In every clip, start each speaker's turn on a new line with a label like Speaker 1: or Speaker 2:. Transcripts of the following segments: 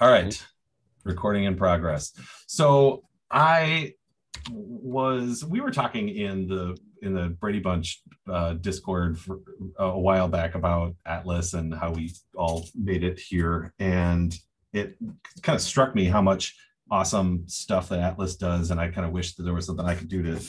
Speaker 1: All right, recording in progress. So I was we were talking in the in the Brady Bunch uh, Discord for a while back about Atlas and how we all made it here, and it kind of struck me how much awesome stuff that Atlas does, and I kind of wish that there was something I could do to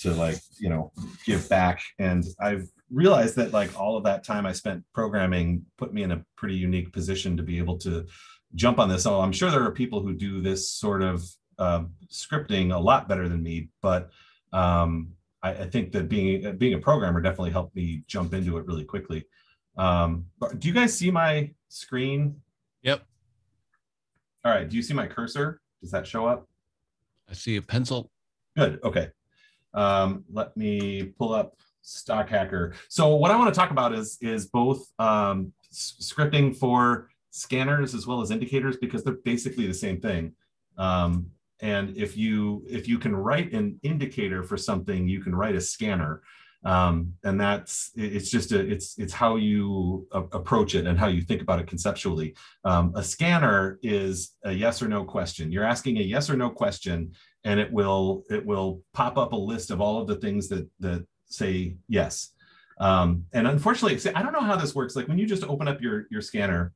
Speaker 1: to like you know give back. And I've realized that like all of that time I spent programming put me in a pretty unique position to be able to jump on this. So I'm sure there are people who do this sort of uh, scripting a lot better than me, but um, I, I, think that being being a programmer definitely helped me jump into it really quickly. Um, do you guys see my screen?
Speaker 2: Yep.
Speaker 1: All right. Do you see my cursor? Does that show up?
Speaker 2: I see a pencil.
Speaker 1: Good. Okay. Um, let me pull up Stock Hacker. So what I want to talk about is is both um, scripting for scanners as well as indicators because they're basically the same thing. Um, and if you if you can write an indicator for something, you can write a scanner. Um, and that's it's just a it's it's how you a- approach it and how you think about it conceptually. Um, a scanner is a yes or no question. You're asking a yes or no question and it will it will pop up a list of all of the things that that say yes. Um, and unfortunately i don't know how this works. Like when you just open up your your scanner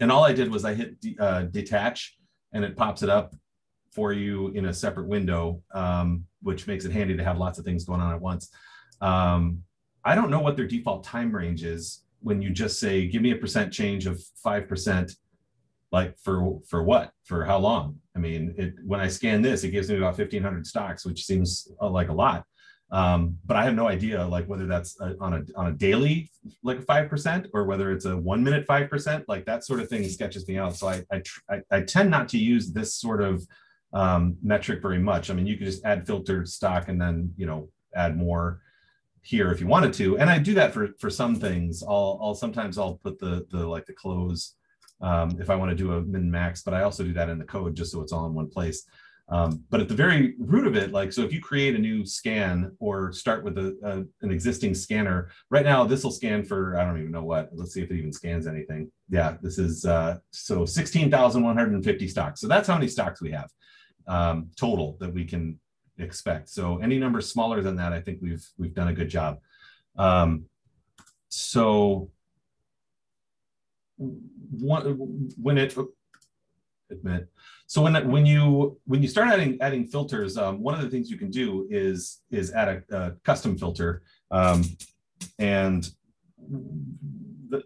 Speaker 1: and all i did was i hit uh, detach and it pops it up for you in a separate window um, which makes it handy to have lots of things going on at once um, I don't know what their default time range is when you just say, give me a percent change of 5%, like for, for what, for how long? I mean, it, when I scan this, it gives me about 1500 stocks, which seems uh, like a lot. Um, but I have no idea like whether that's a, on a on a daily like five percent or whether it's a one minute five percent like that sort of thing sketches me out. So I I, I, I tend not to use this sort of um, metric very much. I mean, you could just add filtered stock and then you know add more here if you wanted to. And I do that for for some things. I'll I'll sometimes I'll put the the like the close um, if I want to do a min max, but I also do that in the code just so it's all in one place. Um, but at the very root of it, like so, if you create a new scan or start with a, a, an existing scanner, right now this will scan for I don't even know what. Let's see if it even scans anything. Yeah, this is uh, so sixteen thousand one hundred and fifty stocks. So that's how many stocks we have um, total that we can expect. So any number smaller than that, I think we've we've done a good job. Um, so one, when it admit. So when when you when you start adding adding filters, um, one of the things you can do is is add a, a custom filter, um, and the,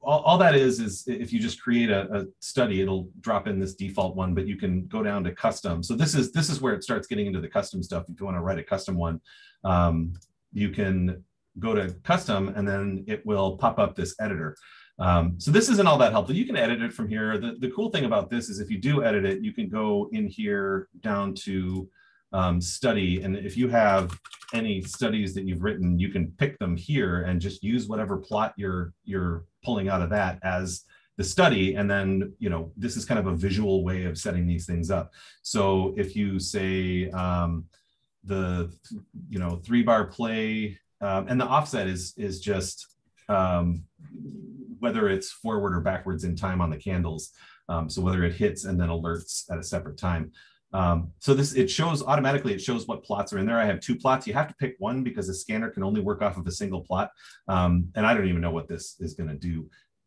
Speaker 1: all, all that is is if you just create a, a, study it'll drop in this default one but you can go down to custom. So this is this is where it starts getting into the custom stuff. If you want to write a custom one um, you can go to custom and then it will pop up this editor um, so this isn't all that helpful you can edit it from here the, the cool thing about this is if you do edit it you can go in here down to um, study. And if you have any studies that you've written, you can pick them here and just use whatever plot you're you're pulling out of that as the study. And then, you know, this is kind of a visual way of setting these things up. So if you say um, the, you know, three bar play, um, and the offset is is just um, whether it's forward or backwards in time on the candles. Um, so whether it hits and then alerts at a separate time. Um, so this, it shows automatically, it shows what plots are in there. I have two plots. You have to pick one because the scanner can only work off of a single plot. Um, and I don't even know what this is going to do,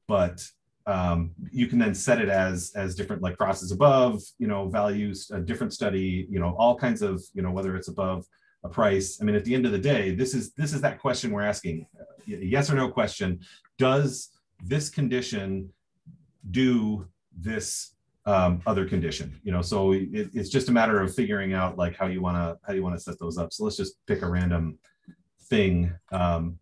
Speaker 1: but um, you can then set it as, as different like crosses above, you know, values, a different study, you know, all kinds of, you know, whether it's above a price. I mean, at the end of the day, this is, this is that question we're asking, yes or no question. Does this condition do this um, other condition. You know, so it, it's just a matter of figuring out like how you want to how you want to set those up. So let's just pick a random thing um,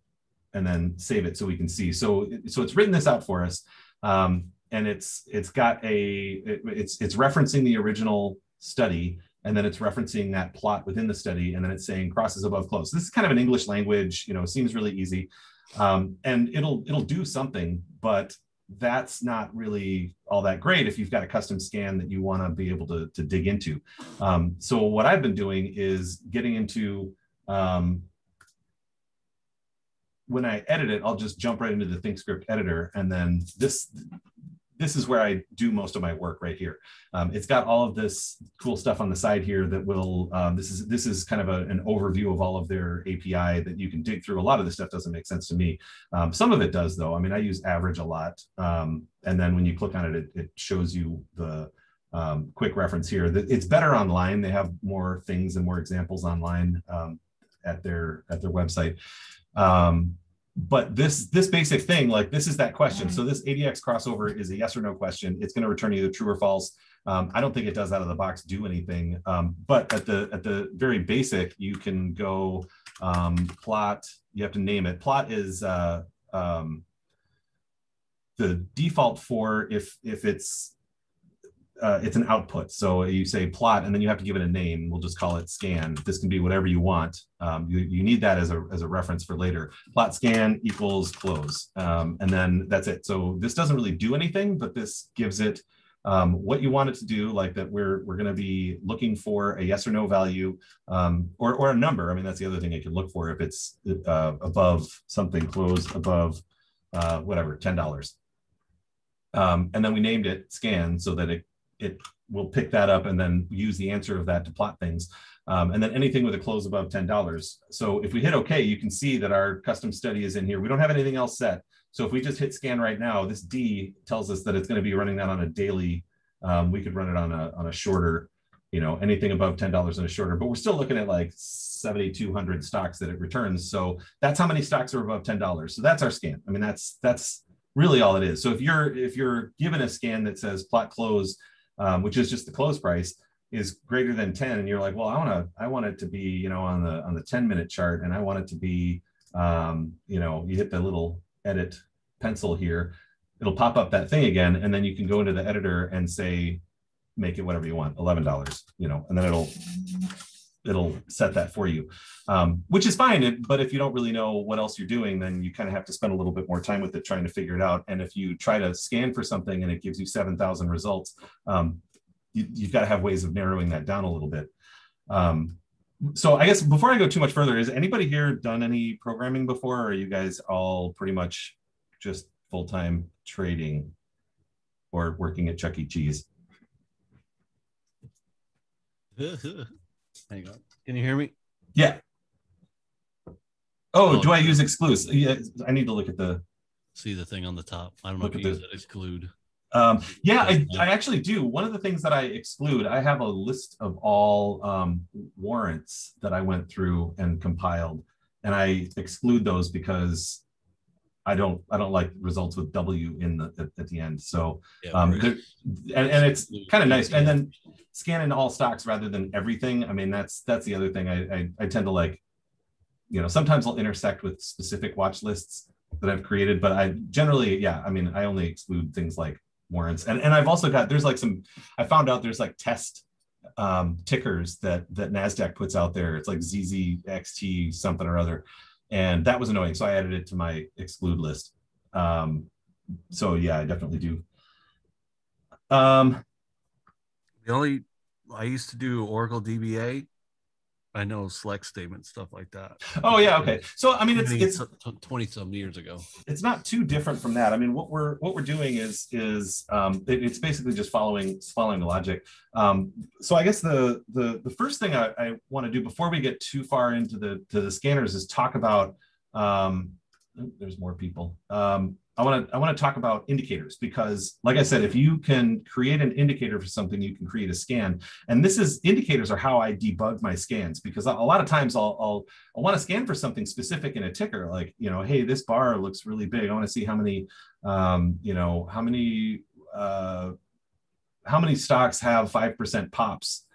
Speaker 1: and then save it so we can see. So so it's written this out for us, um, and it's it's got a it, it's it's referencing the original study. And then it's referencing that plot within the study, and then it's saying crosses above close. This is kind of an English language, you know, seems really easy, um, and it'll it'll do something, but that's not really all that great if you've got a custom scan that you want to be able to, to dig into. Um, so what I've been doing is getting into, um, when I edit it, I'll just jump right into the ThinkScript editor. And then this, this is where I do most of my work right here. Um, it's got all of this cool stuff on the side here that will, um, this is this is kind of a, an overview of all of their API that you can dig through. A lot of this stuff doesn't make sense to me. Um, some of it does though. I mean, I use average a lot. Um, and then when you click on it, it, it shows you the um, quick reference here. It's better online. They have more things and more examples online um, at their at their website. Um, but this this basic thing, like this is that question. So this ADX crossover is a yes or no question. It's going to return either true or false. Um, I don't think it does out of the box do anything. Um, but at the at the very basic, you can go um, plot. You have to name it. Plot is uh, um, the default for if if it's uh, it's an output. So you say plot, and then you have to give it a name. We'll just call it scan. This can be whatever you want. Um, you, you need that as a, as a reference for later. Plot scan equals close. Um, and then that's it. So this doesn't really do anything, but this gives it um, what you want it to do, like that we're, we're going to be looking for a yes or no value um, or, or a number. I mean, that's the other thing you can look for if it's uh, above something close above uh, whatever, $10. Um, and then we named it scan so that it it will pick that up and then use the answer of that to plot things. Um, and then anything with a close above $10. So if we hit OK, you can see that our custom study is in here. We don't have anything else set. So if we just hit scan right now, this D tells us that it's going to be running that on a daily. Um, we could run it on a, on a shorter, you know, anything above $10 and a shorter, but we're still looking at like 7,200 stocks that it returns. So that's how many stocks are above $10. So that's our scan. I mean, that's, that's really all it is. So if you're, if you're given a scan that says plot close um, which is just the close price, is greater than 10, and you're like, well, I want to, I want it to be, you know, on the on the 10 minute chart, and I want it to be, um, you know, you hit the little edit pencil here, it'll pop up that thing again, and then you can go into the editor and say, make it whatever you want, eleven dollars, you know, and then it'll it'll set that for you, um, which is fine. But if you don't really know what else you're doing, then you kind of have to spend a little bit more time with it trying to figure it out. And if you try to scan for something and it gives you 7,000 results, um, you, have got to have ways of narrowing that down a little bit. Um, so I guess before I go too much further, has anybody here done any programming before? Or are you guys all pretty much just full-time trading or working at Chuck E. Cheese?
Speaker 2: Hang on. Can you hear me?
Speaker 1: Yeah. Oh, oh do I use exclude? Yeah, I need to look at the.
Speaker 2: See the thing on the top. I don't know if you use the, exclude.
Speaker 1: Um, yeah, I, I actually do. One of the things that I exclude, I have a list of all um, warrants that I went through and compiled, and I exclude those because I don't I don't like results with W in the at, at the end. So yeah, um, and, and it's kind of nice. And then scanning all stocks rather than everything. I mean, that's that's the other thing I, I, I tend to like. You know, sometimes I'll intersect with specific watch lists that I've created, but I generally, yeah, I mean, I only exclude things like warrants. And and I've also got there's like some I found out there's like test um, tickers that that Nasdaq puts out there. It's like ZZXT something or other, and that was annoying. So I added it to my exclude list. Um, so yeah, I definitely do. Um,
Speaker 2: the only I used to do Oracle DBA. I know select statement stuff like that.
Speaker 1: Oh yeah, okay. So I mean, it's it's
Speaker 2: twenty some years ago.
Speaker 1: It's not too different from that. I mean, what we're what we're doing is is um, it, it's basically just following following the logic. Um, so I guess the the the first thing I, I want to do before we get too far into the to the scanners is talk about. Um, oh, there's more people. Um, I want to I want to talk about indicators because, like I said, if you can create an indicator for something, you can create a scan. And this is indicators are how I debug my scans because a lot of times I'll I'll, I'll want to scan for something specific in a ticker, like you know, hey, this bar looks really big. I want to see how many, um, you know, how many uh, how many stocks have five percent pops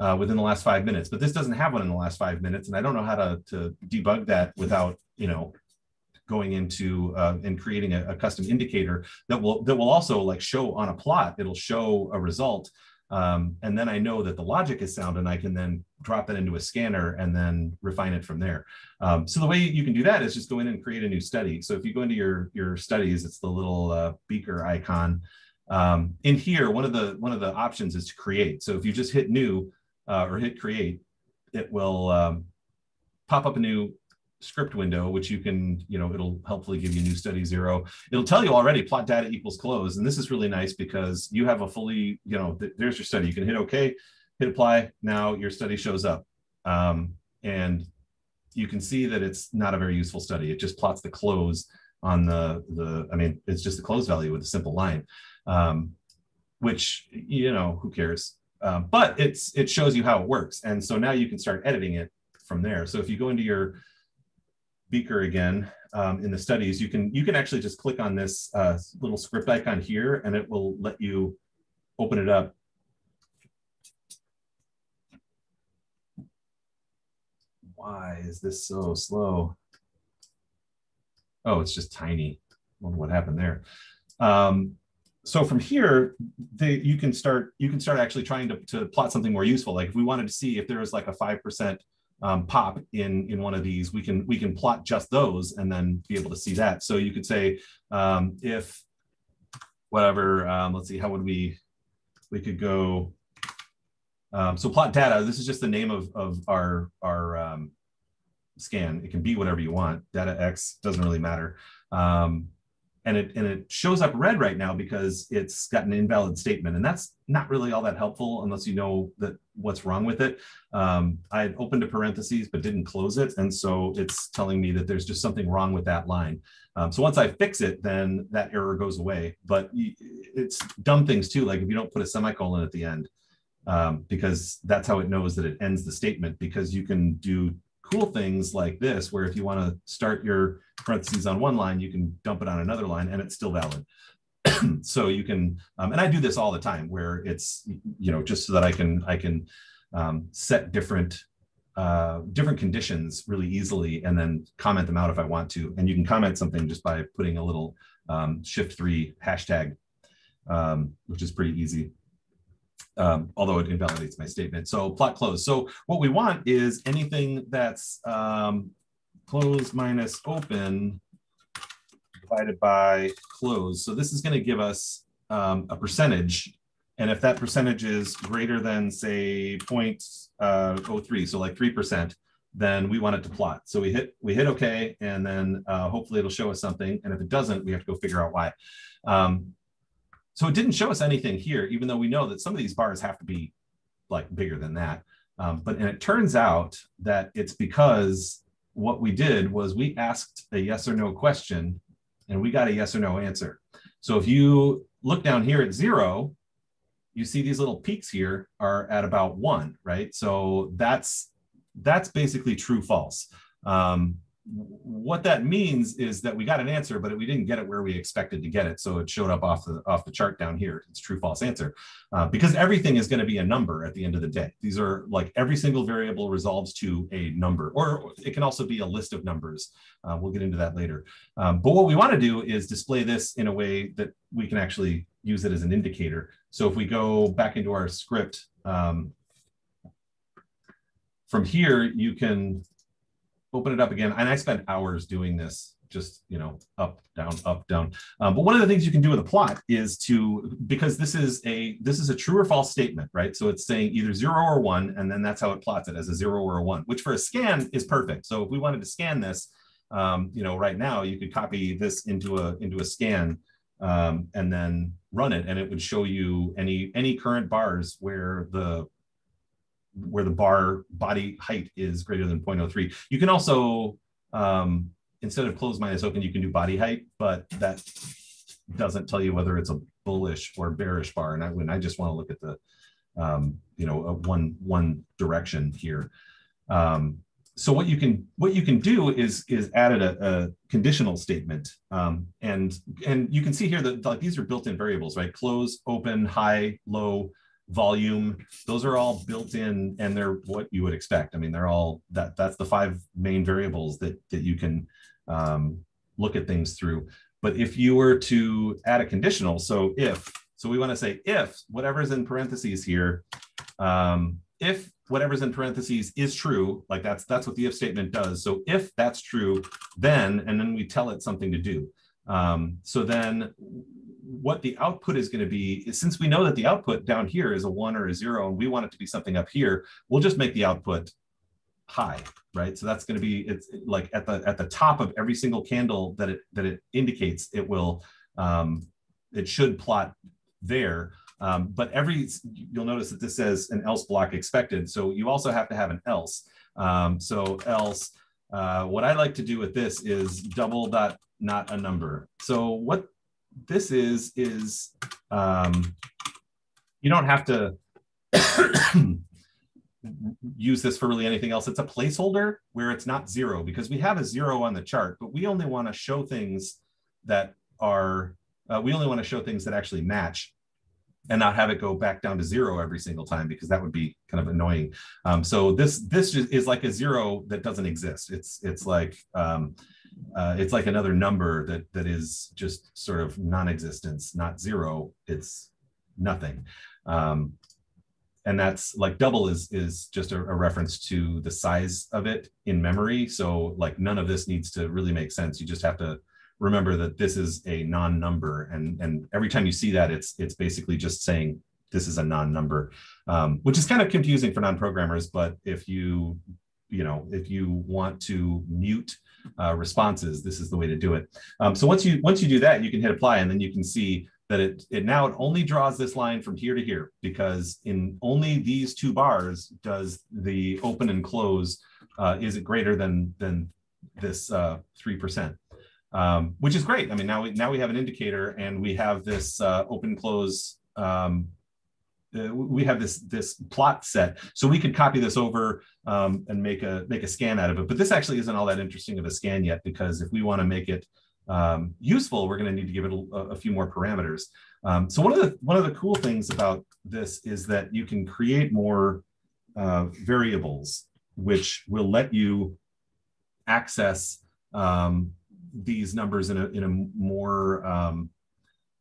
Speaker 1: uh, within the last five minutes, but this doesn't have one in the last five minutes, and I don't know how to to debug that without you know going into uh, and creating a, a, custom indicator that will that will also like show on a plot it'll show a result um, and then I know that the logic is sound and I can then drop that into a scanner and then refine it from there. Um, so the way you can do that is just go in and create a new study. So if you go into your, your studies, it's the little uh, beaker icon. Um, in here, one of the one of the options is to create. So if you just hit new uh, or hit create, it will um, pop up a new script window, which you can, you know, it'll helpfully give you new study zero. It'll tell you already plot data equals close. And this is really nice because you have a fully, you know, th there's your study. You can hit OK, hit apply. Now your study shows up. Um, and you can see that it's not a very useful study. It just plots the close on the, the I mean, it's just the close value with a simple line, um, which, you know, who cares? Um, but it's it shows you how it works. And so now you can start editing it from there. So if you go into your beaker again um, in the studies, you can you can actually just click on this uh, little script icon here and it will let you open it up. Why is this so slow? Oh, it's just tiny. I wonder what happened there. Um, so from here, they, you can start you can start actually trying to, to plot something more useful. Like if we wanted to see if there was like a five percent um, pop in in one of these, we can we can plot just those and then be able to see that. So you could say um, if whatever, um, let's see, how would we we could go. Um, so plot data. This is just the name of of our our um, scan. It can be whatever you want. Data X doesn't really matter. Um, and it and it shows up red right now because it's got an invalid statement. And that's not really all that helpful unless you know that what's wrong with it. Um, i had opened a parentheses but didn't close it. And so it's telling me that there's just something wrong with that line. Um, so once i fix it then that error goes away. But it's dumb things too like if you don't put a semicolon at the end um, because that's how it knows that it ends the statement because you can do cool things like this, where if you want to start your parentheses on one line, you can dump it on another line and it's still valid. so you can, um, and I do this all the time where it's, you know, just so that I can, I can um, set different, uh, different conditions really easily and then comment them out if I want to. And you can comment something just by putting a little um, shift three hashtag, um, which is pretty easy um, although it invalidates my statement. So plot close. So what we want is anything that's um, close minus open divided by close. So this is going to give us um, a percentage. And if that percentage is greater than say 0.03, uh, so like 3%, then we want it to plot. So we hit we hit OK, and then uh, hopefully it'll show us something. And if it doesn't, we have to go figure out why. Um, so it didn't show us anything here, even though we know that some of these bars have to be like bigger than that. Um, but and it turns out that it's because what we did was we asked a yes or no question and we got a yes or no answer. So if you look down here at zero, you see these little peaks here are at about one, right? So that's that's basically true false. Um, what that means is that we got an answer, but we didn't get it where we expected to get it. So it showed up off the off the chart down here. It's true false answer uh, because everything is going to be a number at the end of the day. These are like every single variable resolves to a number, or it can also be a list of numbers. Uh, we'll get into that later. Um, but what we want to do is display this in a way that we can actually use it as an indicator. So if we go back into our script, um, from here you can open it up again. And I spent hours doing this, just, you know, up, down, up, down. Um, but one of the things you can do with a plot is to, because this is a, this is a true or false statement, right? So it's saying either zero or one, and then that's how it plots it as a zero or a one, which for a scan is perfect. So if we wanted to scan this, um, you know, right now you could copy this into a, into a scan um, and then run it and it would show you any any current bars where the where the bar body height is greater than 0.03. You can also, um, instead of close minus open, you can do body height, but that doesn't tell you whether it's a bullish or bearish bar. And I, when I just want to look at the, um, you know, one one direction here. Um, so what you can what you can do is is added a, a conditional statement, um, and and you can see here that like these are built-in variables, right? Close, open, high, low, volume those are all built in and they're what you would expect. I mean they're all that that's the five main variables that that you can um, look at things through. But if you were to add a conditional so if so we want to say if whatever's in parentheses here um, if whatever's in parentheses is true like that's that's what the if statement does. So if that's true then and then we tell it something to do. Um, so then what the output is going to be since we know that the output down here is a one or a zero and we want it to be something up here we'll just make the output high, right? So that's going to be it's like at the at the top of every single candle that it that it indicates it will um, it should plot there. Um, but every you'll notice that this says an else block expected. So you also have to have an else. Um, so else, uh, what I like to do with this is double dot not a number. So what this is is um, you don't have to use this for really anything else. It's a placeholder where it's not zero because we have a zero on the chart, but we only want to show things that are, uh, we only want to show things that actually match and not have it go back down to zero every single time because that would be kind of annoying. Um, so this this is like a zero that doesn't exist. It's it's like um, uh, it's like another number that that is just sort of non-existence, not zero. It's nothing. Um, and that's like double is is just a, a, reference to the size of it in memory so like none of this needs to really make sense you just have to remember that this is a non-number and and every time you see that it's it's basically just saying this is a non-number um, which is kind of confusing for non-programmers but if you you know if you want to mute uh, responses this is the way to do it um, so once you once you do that you can hit apply and then you can see that it, it now it only draws this line from here to here because in only these two bars does the open and close uh, is it greater than than this uh, three percent, um, which is great. I mean now we now we have an indicator and we have this uh, open close. Um, uh, we have this this plot set, so we could copy this over um, and make a make a scan out of it. But this actually isn't all that interesting of a scan yet because if we want to make it um, useful, we're going to need to give it a, a few more parameters. Um, so one of the one of the cool things about this is that you can create more uh, variables, which will let you access um, these numbers in a in a more um,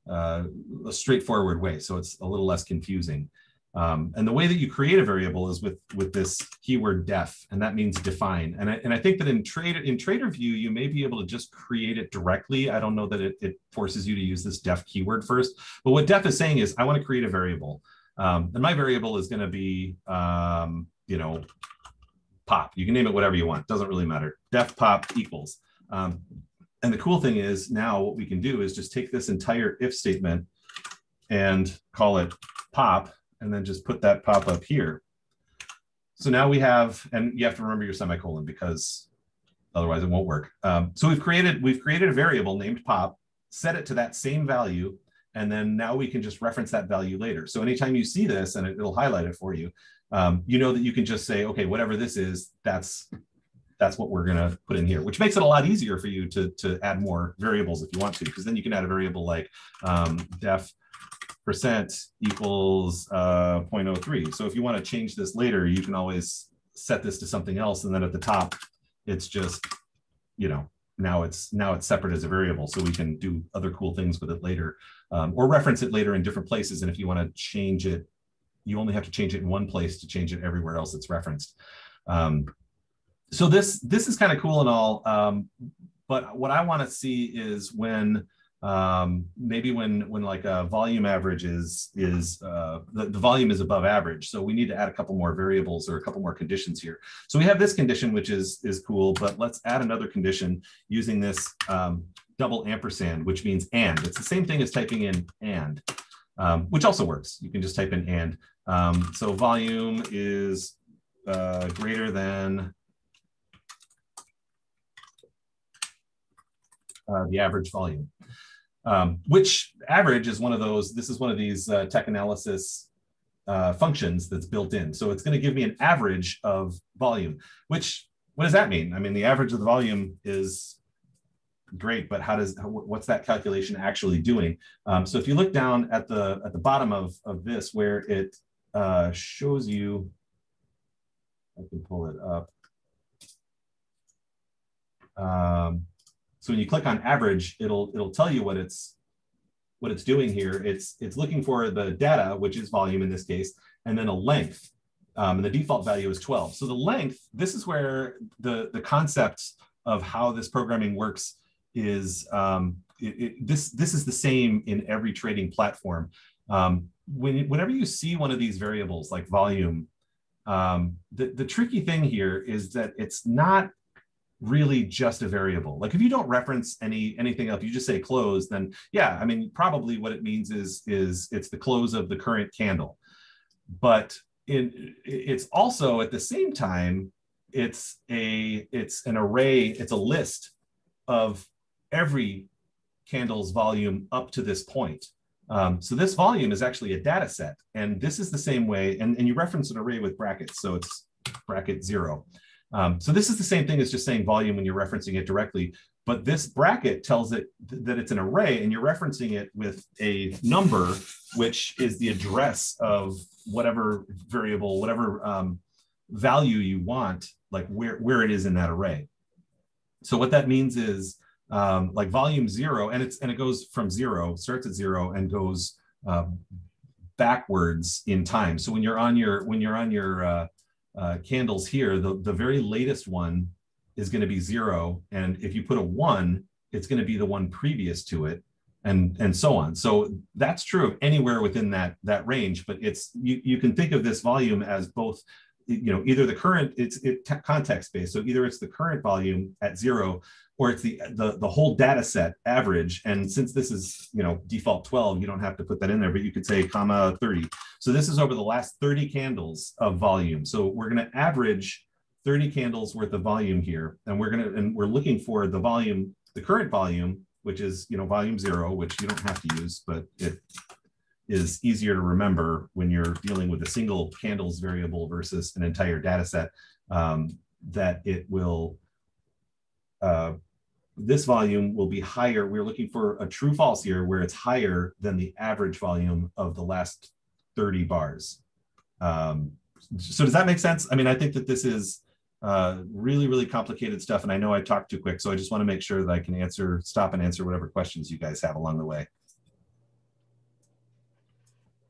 Speaker 1: uh, a straightforward way. So it's a little less confusing. Um, and the way that you create a variable is with, with this keyword def, and that means define. And I, and I think that in Trader, in Trader View, you may be able to just create it directly. I don't know that it, it forces you to use this def keyword first. But what def is saying is, I want to create a variable. Um, and my variable is going to be, um, you know, pop. You can name it whatever you want. Doesn't really matter. Def pop equals. And the cool thing is now what we can do is just take this entire if statement and call it pop and then just put that pop up here. So now we have, and you have to remember your semicolon because otherwise it won't work. Um, so we've created, we've created a variable named pop, set it to that same value, and then now we can just reference that value later. So anytime you see this and it, will highlight it for you, um, you know that you can just say, okay, whatever this is, that's that's what we're going to put in here, which makes it a lot easier for you to, to add more variables if you want to, because then you can add a variable like um, def percent equals uh, 0.03. So if you want to change this later, you can always set this to something else. And then at the top, it's just, you know, now it's now it's separate as a variable. So we can do other cool things with it later um, or reference it later in different places. And if you want to change it, you only have to change it in one place to change it everywhere else it's referenced. Um, so this this is kind of cool and all. Um, but what I want to see is when um, maybe when when like a volume average is is uh, the, the volume is above average. So we need to add a couple more variables or a couple more conditions here. So we have this condition which is is cool but let's add another condition using this um, double ampersand which means and. It's the same thing as typing in and um, which also works. You can just type in and. Um, so volume is uh, greater than uh, the average volume um, which average is one of those, this is one of these uh, tech analysis uh, functions that's built in. So it's going to give me an average of volume, which, what does that mean? I mean, the average of the volume is great, but how does, what's that calculation actually doing? Um, so if you look down at the, at the bottom of, of this, where it uh, shows you, I can pull it up. Um, so when you click on average, it'll it'll tell you what it's what it's doing here. It's it's looking for the data, which is volume in this case, and then a length. Um, and the default value is 12. So the length, this is where the, the concept of how this programming works is um, it, it, this, this is the same in every trading platform. Um, when, whenever you see one of these variables like volume, Um, the, the tricky thing here is that it's not really just a variable. Like if you don't reference any anything else, you just say close, then yeah, I mean, probably what it means is, is it's the close of the current candle. But in, it's also at the same time, it's a it's an array, it's a list of every candle's volume up to this point. Um, so this volume is actually a data set. And this is the same way, and, and you reference an array with brackets. So it's bracket zero. Um, so this is the same thing as just saying volume when you're referencing it directly. But this bracket tells it th that it's an array and you're referencing it with a number, which is the address of whatever variable, whatever um, value you want, like where, where it is in that array. So what that means is um, like volume zero, and it's and it goes from zero, starts at zero, and goes uh, backwards in time. So when you're on your when you're on your uh, uh, candles here, the the very latest one is going to be zero, and if you put a one, it's going to be the one previous to it, and and so on. So that's true of anywhere within that that range. But it's you you can think of this volume as both you know either the current it's it context based so either it's the current volume at zero or it's the, the the whole data set average. And since this is you know default 12 you don't have to put that in there but you could say comma 30 so this is over the last 30 candles of volume. So we're going to average 30 candles worth of volume here and we're going to and we're looking for the volume the current volume which is you know volume zero which you don't have to use but it is easier to remember when you're dealing with a single candles variable versus an entire data set um, that it will uh, this volume will be higher. We're looking for a true false here where it's higher than the average volume of the last 30 bars. Um, so does that make sense? I mean, I think that this is uh, really, really complicated stuff. And I know I talked too quick, so I just want to make sure that I can answer, stop and answer whatever questions you guys have along the way.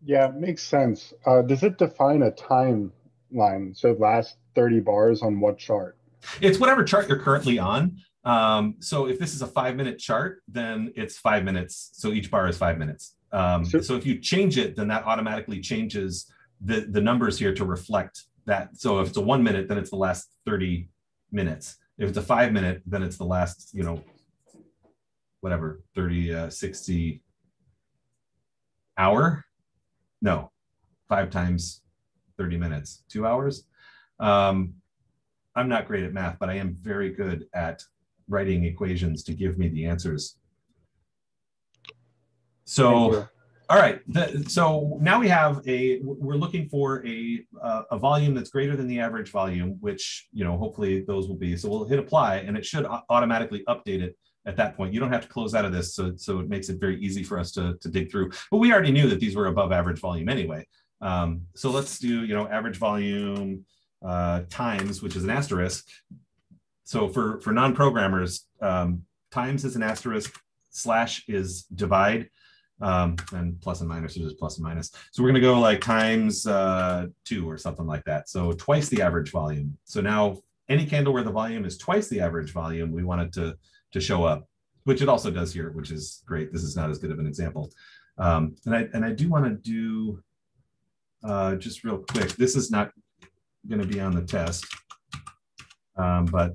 Speaker 3: Yeah, it makes sense. Uh, does it define a timeline? So last 30 bars on what chart?
Speaker 1: It's whatever chart you're currently on. Um, so if this is a five minute chart, then it's five minutes. So each bar is five minutes. Um, so, so if you change it, then that automatically changes the, the numbers here to reflect that. So if it's a one minute, then it's the last 30 minutes. If it's a five minute, then it's the last, you know, whatever, 30, uh, 60 hour. No, five times 30 minutes, two hours. Um, I'm not great at math, but I am very good at writing equations to give me the answers. So, all right. The, so now we have a, we're looking for a, uh, a volume that's greater than the average volume, which, you know, hopefully those will be. So we'll hit apply and it should automatically update it at that point. You don't have to close out of this. So, so it makes it very easy for us to, to dig through. But we already knew that these were above average volume anyway. Um, so let's do, you know, average volume uh, times, which is an asterisk, so for, for non-programmers, um, times is an asterisk, slash is divide, um, and plus and minus is just plus and minus. So we're gonna go like times uh, two or something like that. So twice the average volume. So now any candle where the volume is twice the average volume, we want it to, to show up, which it also does here, which is great. This is not as good of an example. Um, and, I, and I do wanna do uh, just real quick, this is not gonna be on the test. Um, but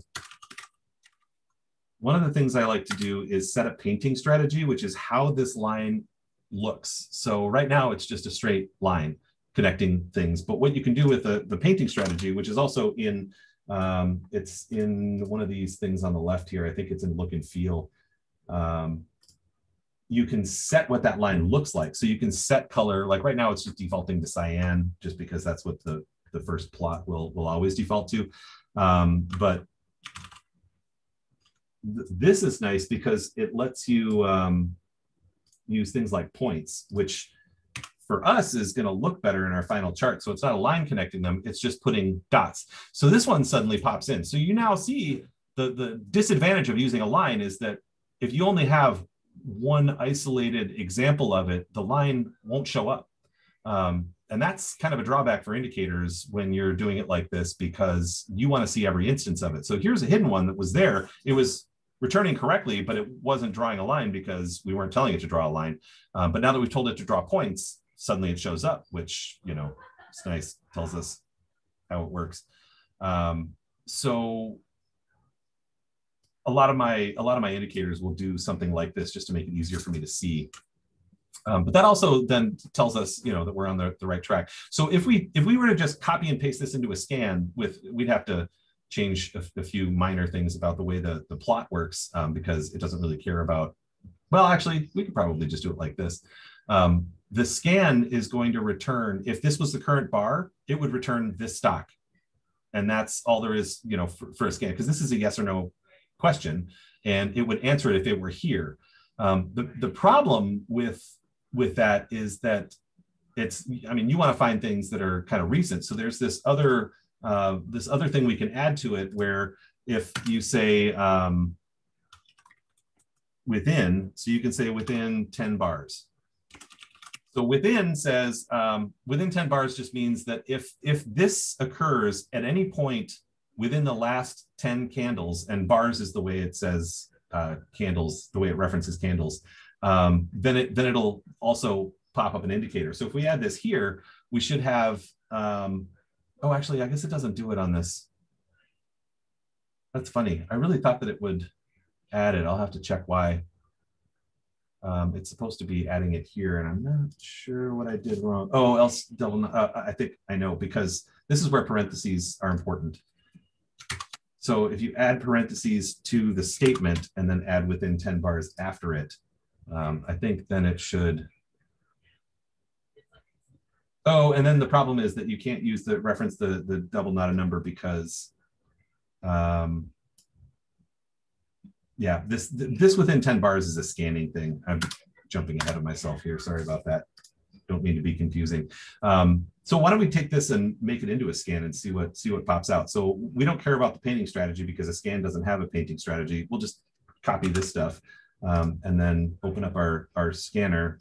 Speaker 1: one of the things I like to do is set a painting strategy, which is how this line looks. So right now it's just a straight line connecting things. But what you can do with the, the painting strategy, which is also in, um, it's in one of these things on the left here. I think it's in look and feel. Um, you can set what that line looks like. So you can set color, like right now it's just defaulting to cyan, just because that's what the, the first plot will, will always default to. Um, but th this is nice because it lets you um, use things like points, which for us is going to look better in our final chart. So it's not a line connecting them, it's just putting dots. So this one suddenly pops in. So you now see the, the disadvantage of using a line is that if you only have one isolated example of it, the line won't show up. Um, and that's kind of a drawback for indicators when you're doing it like this because you want to see every instance of it. So here's a hidden one that was there. It was returning correctly, but it wasn't drawing a line because we weren't telling it to draw a line. Um, but now that we've told it to draw points, suddenly it shows up, which, you know, it's nice, tells us how it works. Um, so a lot of my a lot of my indicators will do something like this just to make it easier for me to see. Um, but that also then tells us, you know, that we're on the, the right track. So if we if we were to just copy and paste this into a scan, with we'd have to change a, a few minor things about the way the the plot works um, because it doesn't really care about. Well, actually, we could probably just do it like this. Um, the scan is going to return if this was the current bar, it would return this stock, and that's all there is, you know, for, for a scan because this is a yes or no question, and it would answer it if it were here. Um, the the problem with with that is that it's i mean you want to find things that are kind of recent so there's this other uh, this other thing we can add to it where if you say um, within so you can say within 10 bars so within says um, within 10 bars just means that if if this occurs at any point within the last 10 candles and bars is the way it says uh, candles the way it references candles um, then it then it'll also pop up an indicator. So if we add this here, we should have, um, oh, actually, I guess it doesn't do it on this. That's funny. I really thought that it would add it. I'll have to check why. Um, it's supposed to be adding it here, and I'm not sure what I did wrong. Oh, else double. Uh, I think I know because this is where parentheses are important. So if you add parentheses to the statement and then add within 10 bars after it, um, I think then it should. Oh, and then the problem is that you can't use the reference the, the double not a number because um, yeah, this this within 10 bars is a scanning thing. I'm jumping ahead of myself here. Sorry about that. Don't mean to be confusing. Um, so why don't we take this and make it into a scan and see what see what pops out. So we don't care about the painting strategy because a scan doesn't have a painting strategy. We'll just copy this stuff um, and then open up our, our scanner.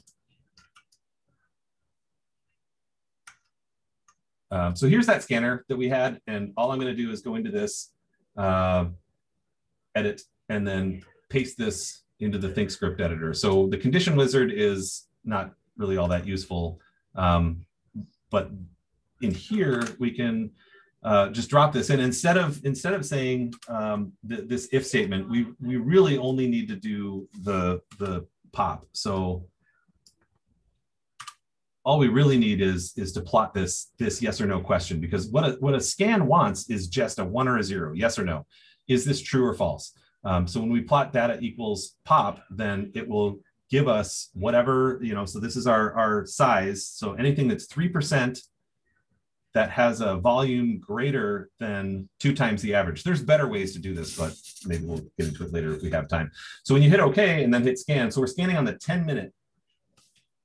Speaker 1: Um, so here's that scanner that we had, and all I'm going to do is go into this, uh, edit, and then paste this into the ThinkScript editor. So the condition wizard is not really all that useful, um, but in here we can uh, just drop this. And instead of instead of saying um, th this if statement, we we really only need to do the the pop. So all we really need is is to plot this this yes or no question because what a, what a scan wants is just a one or a zero, yes or no. Is this true or false? Um, so when we plot data equals pop, then it will give us whatever, you know, so this is our, our size. So anything that's 3% that has a volume greater than two times the average. There's better ways to do this, but maybe we'll get into it later if we have time. So when you hit OK and then hit scan, so we're scanning on the 10 minute,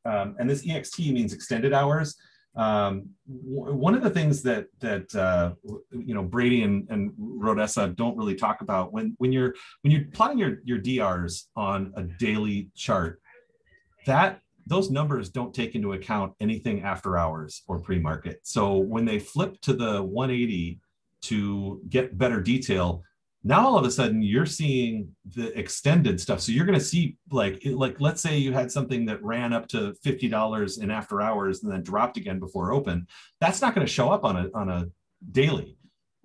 Speaker 1: um, and this EXT means extended hours. Um, one of the things that that uh, you know Brady and, and Rodessa don't really talk about when when you're when you're plotting your your DRs on a daily chart, that those numbers don't take into account anything after hours or pre-market. So when they flip to the 180 to get better detail, now all of a sudden you're seeing the extended stuff. So you're going to see like like let's say you had something that ran up to fifty dollars in after hours and then dropped again before open. That's not going to show up on a on a daily.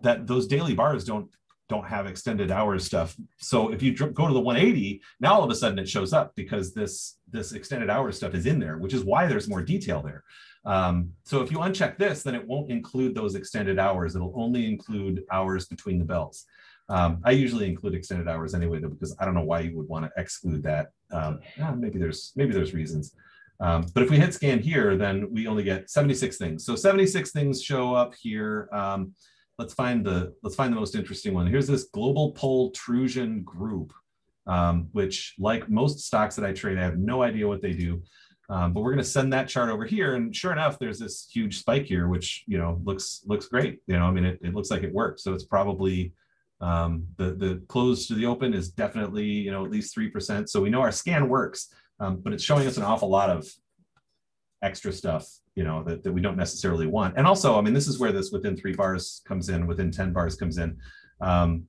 Speaker 1: That those daily bars don't don't have extended hours stuff. So if you go to the 180, now all of a sudden it shows up because this this extended hours stuff is in there, which is why there's more detail there. Um, so if you uncheck this, then it won't include those extended hours. It'll only include hours between the bells. Um, I usually include extended hours anyway, though, because I don't know why you would want to exclude that. Um, yeah, maybe there's maybe there's reasons. Um, but if we hit scan here, then we only get 76 things. So 76 things show up here. Um, let's find the let's find the most interesting one. Here's this global pultrusion group, um, which like most stocks that I trade, I have no idea what they do. Um, but we're going to send that chart over here, and sure enough, there's this huge spike here, which you know looks looks great. You know, I mean, it, it looks like it works. So it's probably um, the the close to the open is definitely you know at least three percent. So we know our scan works, um, but it's showing us an awful lot of extra stuff you know that, that we don't necessarily want. And also i mean this is where this within three bars comes in within 10 bars comes in. Um,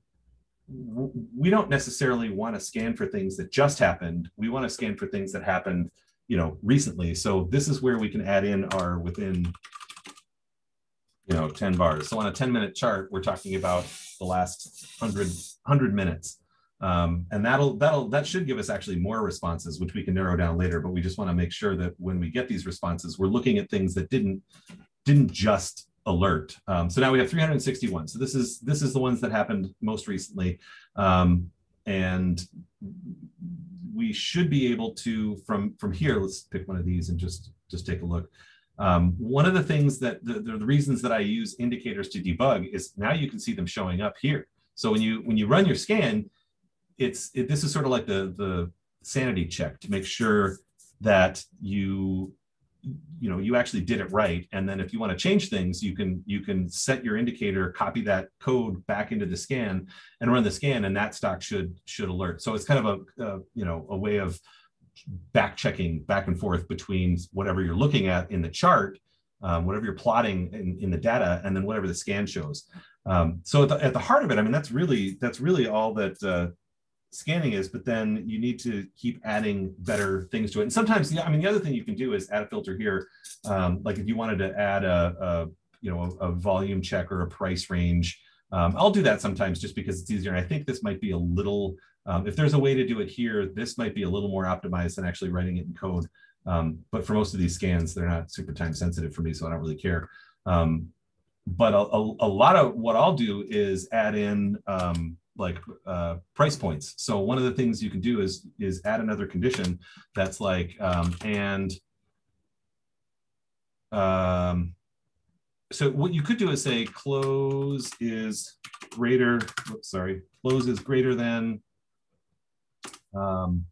Speaker 1: we don't necessarily want to scan for things that just happened. We want to scan for things that happened you know recently. So this is where we can add in our within you know, 10 bars. So on a 10 minute chart, we're talking about the last 100, 100 minutes. Um, and that'll that'll that should give us actually more responses, which we can narrow down later. But we just want to make sure that when we get these responses, we're looking at things that didn't didn't just alert. Um, so now we have 361. So this is this is the ones that happened most recently, um, and we should be able to from from here. Let's pick one of these and just just take a look. Um, one of the things that the, the, reasons that I use indicators to debug is now you can see them showing up here. So when you when you run your scan, it's it, this is sort of like the the sanity check to make sure that you you know you actually did it right and then if you want to change things you can you can set your indicator copy that code back into the scan and run the scan and that stock should should alert so it's kind of a, a you know a way of back checking back and forth between whatever you're looking at in the chart um, whatever you're plotting in, in the data and then whatever the scan shows um, so at the, at the heart of it i mean that's really that's really all that uh, scanning is, but then you need to keep adding better things to it. And sometimes, I mean, the other thing you can do is add a filter here. Um, like if you wanted to add a, a you know, a, a, volume check or a price range, um, I'll do that sometimes just because it's easier. And I think this might be a little, um, if there's a way to do it here, this might be a little more optimized than actually writing it in code. Um, but for most of these scans, they're not super time sensitive for me, so I don't really care. Um, but a, a, a, lot of what I'll do is add in um, like uh, price points. So one of the things you can do is is add another condition that's like um, and um, so what you could do is say close is greater. Oops, sorry, close is greater than um,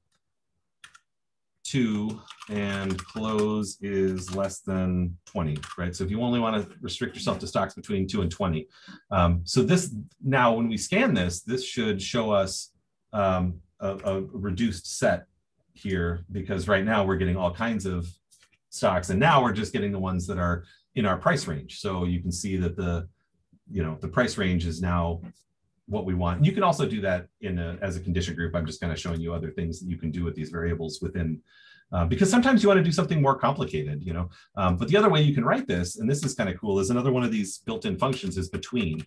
Speaker 1: two and close is less than 20, right? So if you only want to restrict yourself to stocks between two and 20. Um, so this now, when we scan this, this should show us um, a, a, reduced set here because right now we're getting all kinds of stocks and now we're just getting the ones that are in our price range. So you can see that the, you know, the price range is now what we want. You can also do that in a, as a condition group. I'm just kind of showing you other things that you can do with these variables within, uh, because sometimes you want to do something more complicated, you know. Um, but the other way you can write this, and this is kind of cool, is another one of these built-in functions is between.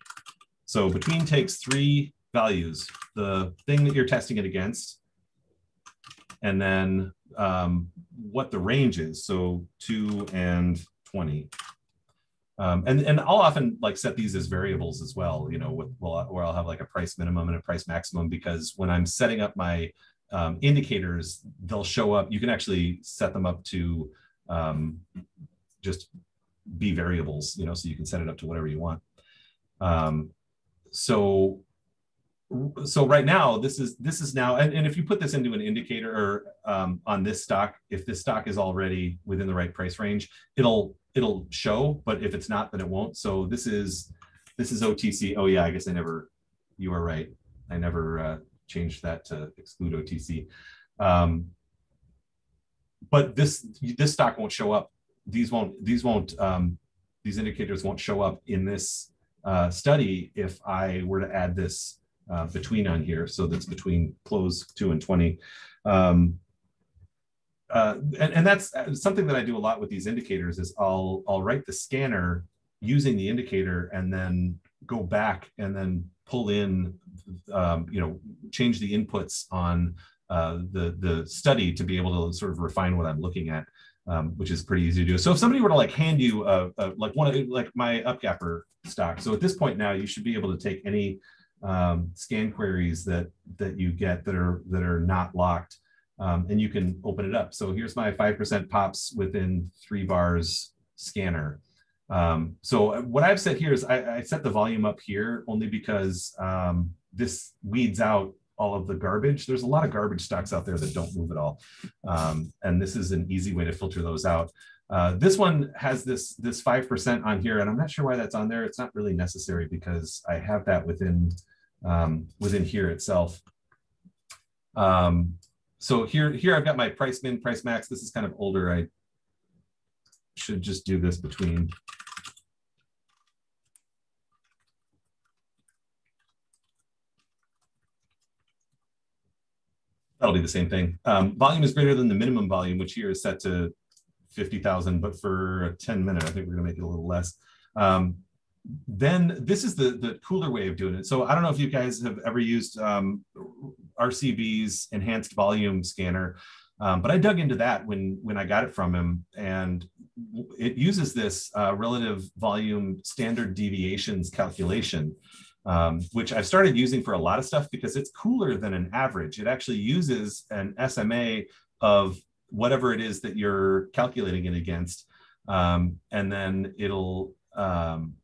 Speaker 1: So between takes three values, the thing that you're testing it against, and then um, what the range is. So two and 20. Um, and, and I'll often like set these as variables as well, you know, with, well, where I'll have like a price minimum and a price maximum because when I'm setting up my um, indicators, they'll show up. You can actually set them up to um, just be variables, you know, so you can set it up to whatever you want. Um, so, so right now, this is this is now, and, and if you put this into an indicator or um, on this stock, if this stock is already within the right price range, it'll it'll show, but if it's not, then it won't. So this is, this is OTC. Oh yeah, I guess I never, you are right. I never uh, changed that to exclude OTC. Um, but this, this stock won't show up. These won't, these won't, um, these indicators won't show up in this uh, study if I were to add this uh, between on here. So that's between close two and 20. Um, uh, and, and that's uh, something that I do a lot with these indicators is I'll I'll write the scanner using the indicator and then go back and then pull in um, you know change the inputs on uh, the the study to be able to sort of refine what I'm looking at, um, which is pretty easy to do. So if somebody were to like hand you a, a like one of like my upgapper stock, so at this point now you should be able to take any um, scan queries that that you get that are that are not locked um, and you can open it up. So here's my 5% pops within three bars scanner. Um, so what I've set here is I, I, set the volume up here only because um, this weeds out all of the garbage. There's a lot of garbage stocks out there that don't move at all. Um, and this is an easy way to filter those out. Uh, this one has this this 5% on here, and I'm not sure why that's on there. It's not really necessary because I have that within um, within here itself. Um, so here, here I've got my price min, price max. This is kind of older. I should just do this between. That'll be the same thing. Um, volume is greater than the minimum volume, which here is set to 50,000, but for a 10 minute, I think we're gonna make it a little less. Um, then this is the the cooler way of doing it. So I don't know if you guys have ever used um, RCB's enhanced volume scanner, um, but I dug into that when when I got it from him, and it uses this uh, relative volume standard deviations calculation, um, which I've started using for a lot of stuff because it's cooler than an average. It actually uses an SMA of whatever it is that you're calculating it against, um, and then it'll um,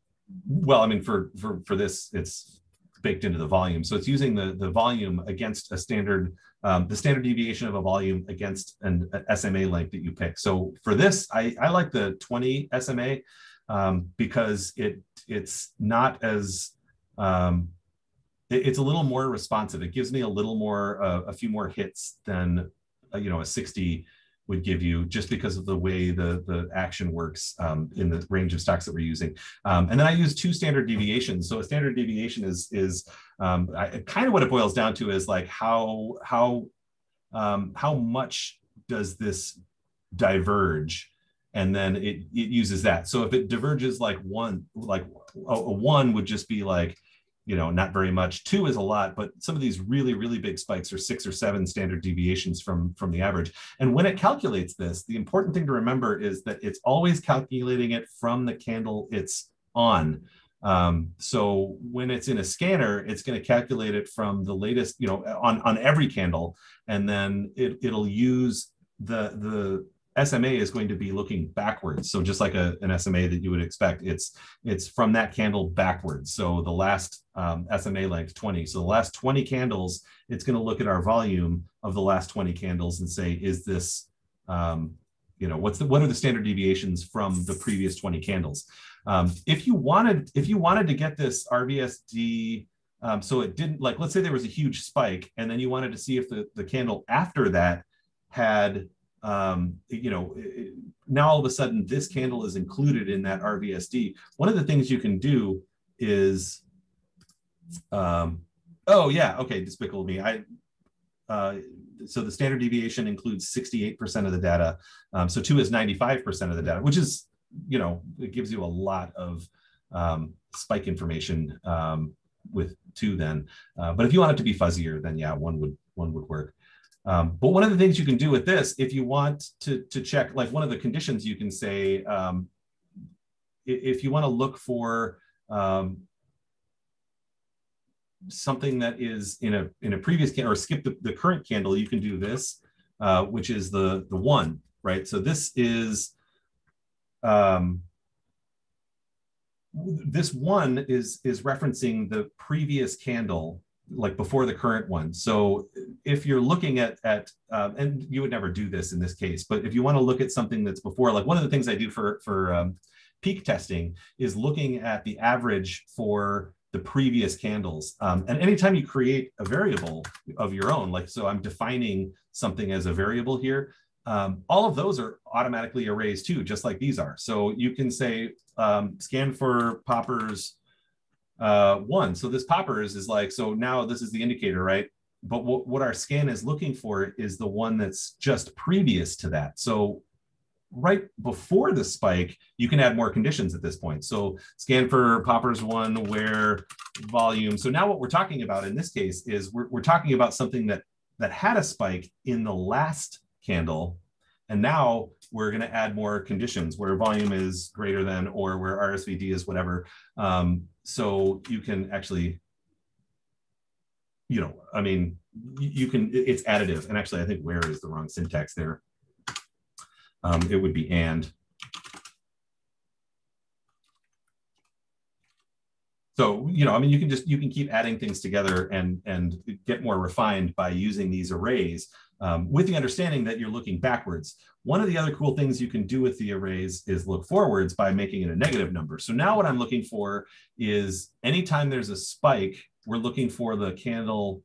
Speaker 1: well, I mean, for for for this, it's baked into the volume. So it's using the the volume against a standard, um, the standard deviation of a volume against an, SMA length that you pick. So for this, I I like the 20 SMA um, because it it's not as um, it, it's a little more responsive. It gives me a little more uh, a few more hits than uh, you know a 60 would give you just because of the way the, the action works um, in the range of stocks that we're using. Um, and then I use two standard deviations. So a standard deviation is, is um, I, kind of what it boils down to is like how, how, um, how much does this diverge? And then it, it uses that. So if it diverges like one, like a, a one would just be like, you know, not very much. Two is a lot, but some of these really, really big spikes are six or seven standard deviations from, from the average. And when it calculates this, the important thing to remember is that it's always calculating it from the candle it's on. Um, so when it's in a scanner, it's going to calculate it from the latest, you know, on, on every candle, and then it, it'll use the the SMA is going to be looking backwards. So just like a, an SMA that you would expect, it's it's from that candle backwards. So the last um, SMA length 20. So the last 20 candles, it's going to look at our volume of the last 20 candles and say, is this, um, you know, what's the what are the standard deviations from the previous 20 candles? Um, if you wanted if you wanted to get this RVSD um, so it didn't like let's say there was a huge spike and then you wanted to see if the, the candle after that had um, you know, now all of a sudden this candle is included in that RVSD. One of the things you can do is, um, oh yeah, okay, despicable me. I uh, so the standard deviation includes 68% of the data. Um, so two is 95% of the data, which is, you know, it gives you a lot of um, spike information um, with two then. Uh, but if you want it to be fuzzier, then yeah, one would one would work. Um, but one of the things you can do with this, if you want to, to check, like one of the conditions you can say, um, if you want to look for um, something that is in a in a previous candle or skip the, the current candle, you can do this, uh, which is the the one, right? So this is um, this one is is referencing the previous candle like before the current one. So if you're looking at at um, and you would never do this in this case, but if you want to look at something that's before, like one of the things I do for for um, peak testing is looking at the average for the previous candles. Um, and anytime you create a variable of your own, like so I'm defining something as a variable here, um, all of those are automatically arrays too, just like these are. So you can say um, scan for poppers uh, one. So this poppers is like, so now this is the indicator, right? But what, what our scan is looking for is the one that's just previous to that. So right before the spike, you can add more conditions at this point. So scan for poppers one where volume. So now what we're talking about in this case is we're, we're talking about something that that had a spike in the last candle. And now we're going to add more conditions where volume is greater than or where RSVD is whatever. Um, so you can actually, you know, I mean, you can, it's additive. And actually, I think where is the wrong syntax there. Um, it would be and. So, you know, I mean, you can just, you can keep adding things together and, and get more refined by using these arrays um, with the understanding that you're looking backwards. One of the other cool things you can do with the arrays is look forwards by making it a negative number. So now what I'm looking for is anytime there's a spike, we're looking for the candle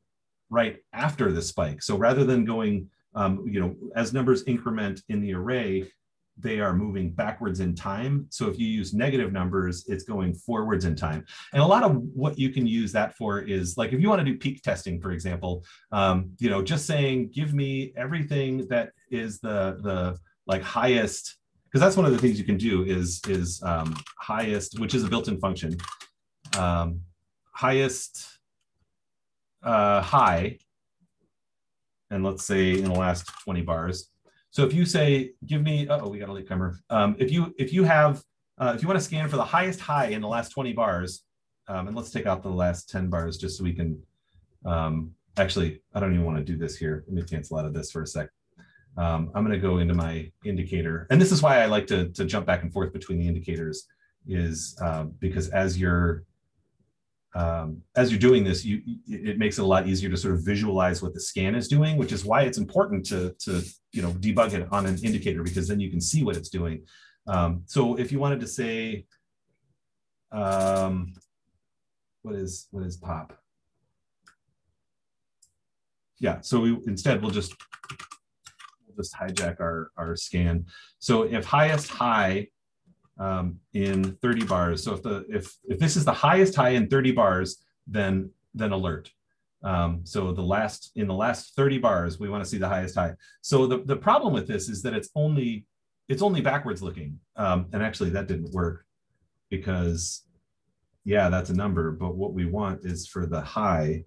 Speaker 1: right after the spike. So rather than going, um, you know, as numbers increment in the array, they are moving backwards in time. So if you use negative numbers, it's going forwards in time. And a lot of what you can use that for is like if you want to do peak testing, for example, um, you know, just saying, give me everything that is the the like highest because that's one of the things you can do is is um, highest, which is a built-in function, um, highest uh, high, and let's say in the last 20 bars. So if you say, give me, oh, we got a latecomer. Um, if you if you have uh, if you want to scan for the highest high in the last 20 bars, um, and let's take out the last 10 bars just so we can, um, actually, I don't even want to do this here. Let me cancel out of this for a sec. Um, I'm going to go into my indicator. And this is why I like to, to jump back and forth between the indicators is uh, because as you're um, as you're doing this, you it makes it a lot easier to sort of visualize what the scan is doing, which is why it's important to to you know debug it on an indicator because then you can see what it's doing. Um, so if you wanted to say, um, what is what is pop? Yeah, so we instead we'll just we'll just hijack our our scan. So if highest high um, in 30 bars, so if the if if this is the highest high in 30 bars, then then alert. Um, so the last in the last 30 bars, we want to see the highest high. So the, the problem with this is that it's only it's only backwards looking. Um, and actually that didn't work because yeah, that's a number, but what we want is for the high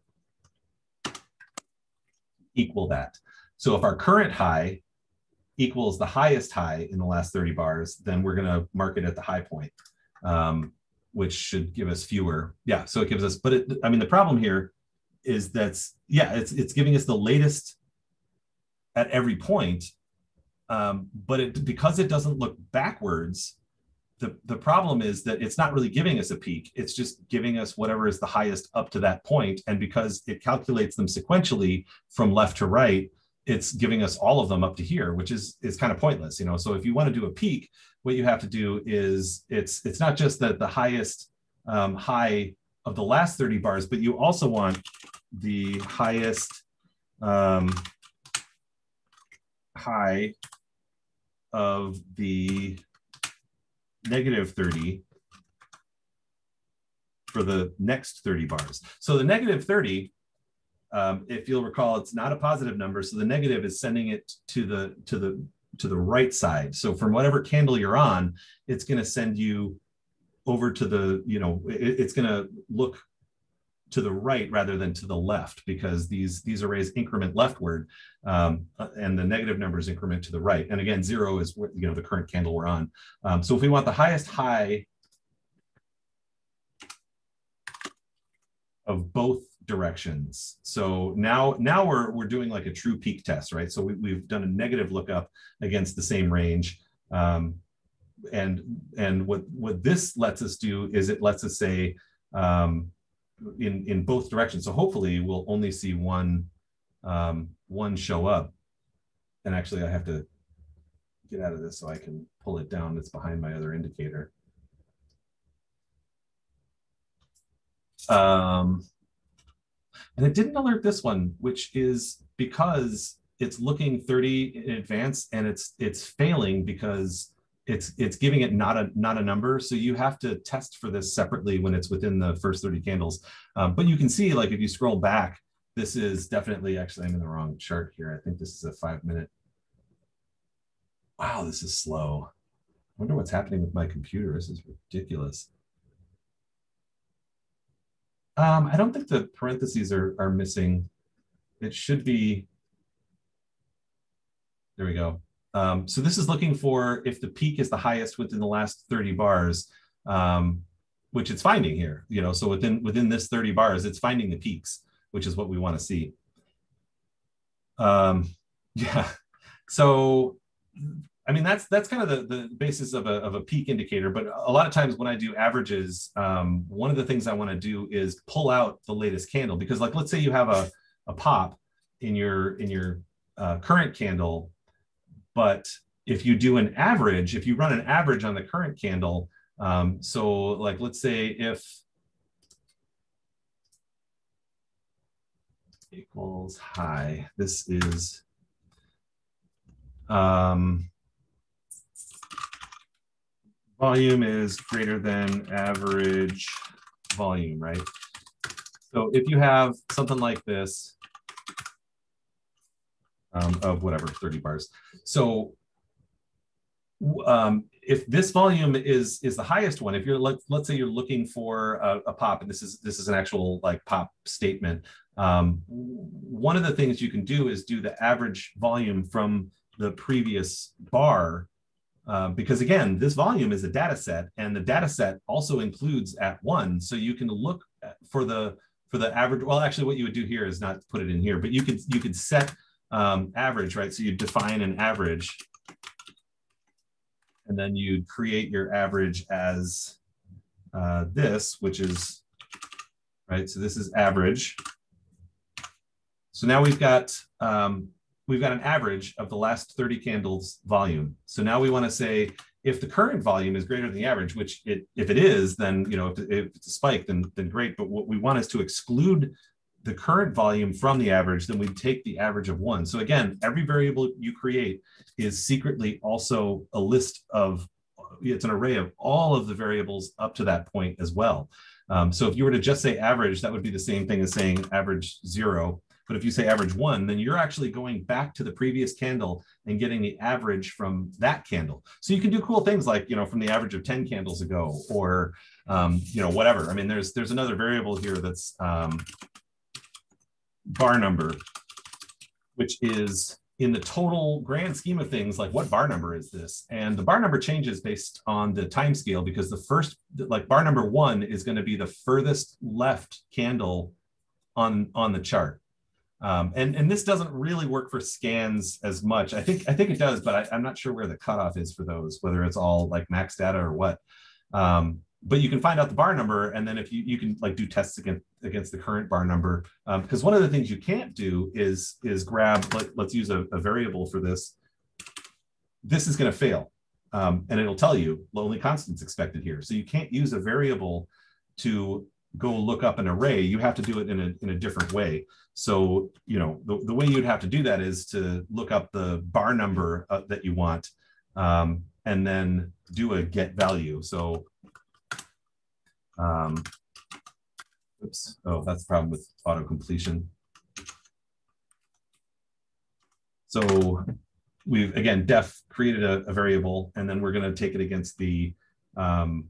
Speaker 1: equal that. So if our current high equals the highest high in the last 30 bars, then we're going to mark it at the high point, um, which should give us fewer. Yeah, so it gives us, but it, I mean, the problem here is that's, yeah, it's, it's giving us the latest at every point, um, but it, because it doesn't look backwards, the, the problem is that it's not really giving us a peak. It's just giving us whatever is the highest up to that point. And because it calculates them sequentially from left to right, it's giving us all of them up to here, which is is kind of pointless, you know. So if you want to do a peak, what you have to do is it's it's not just that the highest um, high of the last 30 bars, but you also want the highest um, high of the negative 30 for the next 30 bars. So the negative 30, um, if you'll recall, it's not a positive number. So the negative is sending it to the to the to the right side. So from whatever candle you're on, it's going to send you over to the, you know, it, it's going to look to the right rather than to the left because these these arrays increment leftward um, and the negative numbers increment to the right. And again, zero is what, you know the current candle we're on. Um, so if we want the highest high of both directions. So now now we're we're doing like a true peak test, right? So we, we've done a negative lookup against the same range. Um, and and what what this lets us do is it lets us say um, in in both directions. So hopefully we'll only see one um, one show up. And actually, I have to get out of this so I can pull it down. It's behind my other indicator. Um, and it didn't alert this one, which is because it's looking 30 in advance and it's it's failing because it's it's giving it not a not a number. So you have to test for this separately when it's within the first 30 candles. Um, but you can see like if you scroll back this is definitely actually i'm in the wrong chart here. I think this is a five minute. Wow this is slow. I wonder what's happening with my computer. This is ridiculous um, i don't think the parentheses are are missing it should be there we go um, so this is looking for if the peak is the highest within the last 30 bars, um, which it's finding here. You know, so within within this 30 bars, it's finding the peaks, which is what we want to see. Um, yeah. So, I mean, that's that's kind of the, the basis of a, of a peak indicator. But a lot of times when I do averages, um, one of the things I want to do is pull out the latest candle because, like, let's say you have a, a pop in your in your uh, current candle but if you do an average, if you run an average on the current candle, um, so like let's say if equals high, this is um, volume is greater than average volume, right? So if you have something like this, um, of whatever 30 bars. So um, if this volume is is the highest one, if you're let, let's say you're looking for a, a, pop, and this is this is an actual like pop statement. Um, one of the things you can do is do the average volume from the previous bar, uh, because again, this volume is a data set, and the data set also includes at one, so you can look for the for the average. Well, actually, what you would do here is not put it in here, but you could you could set um, average, right? So you define an average and then you'd create your average as uh, this, which is, right, so this is average. So now we've got, um, we've got an average of the last 30 candles volume. So now we wanna say, if the current volume is greater than the average, which it, if it is, then, you know, if, if it's a spike, then, then great. But what we want is to exclude the current volume from the average, then we take the average of one. So again, every variable you create is secretly also a list of, it's an array of all of the variables up to that point as well. Um, so if you were to just say average, that would be the same thing as saying average zero. But if you say average one, then you're actually going back to the previous candle and getting the average from that candle. So you can do cool things like, you know, from the average of 10 candles ago or, um, you know, whatever. I mean, there's, there's another variable here that's um, bar number, which is in the total grand scheme of things, like what bar number is this? And the bar number changes based on the time scale because the first, like bar number one is going to be the furthest left candle on, on the chart. Um, and, and this doesn't really work for scans as much. I think, I think it does, but I, am not sure where the cutoff is for those, whether it's all like max data or what. Um, but you can find out the bar number and then if you, you can like do tests against against the current bar number um, because one of the things you can't do is is grab let, us use a, a, variable for this this is going to fail um, and it'll tell you only constants expected here so you can't use a variable to go look up an array you have to do it in a, in a different way. So you know the, the way you'd have to do that is to look up the bar number uh, that you want um, and then do a get value. So um, oops, oh, that's the problem with auto completion. So we've, again, def created a, a variable, and then we're going to take it against the, um,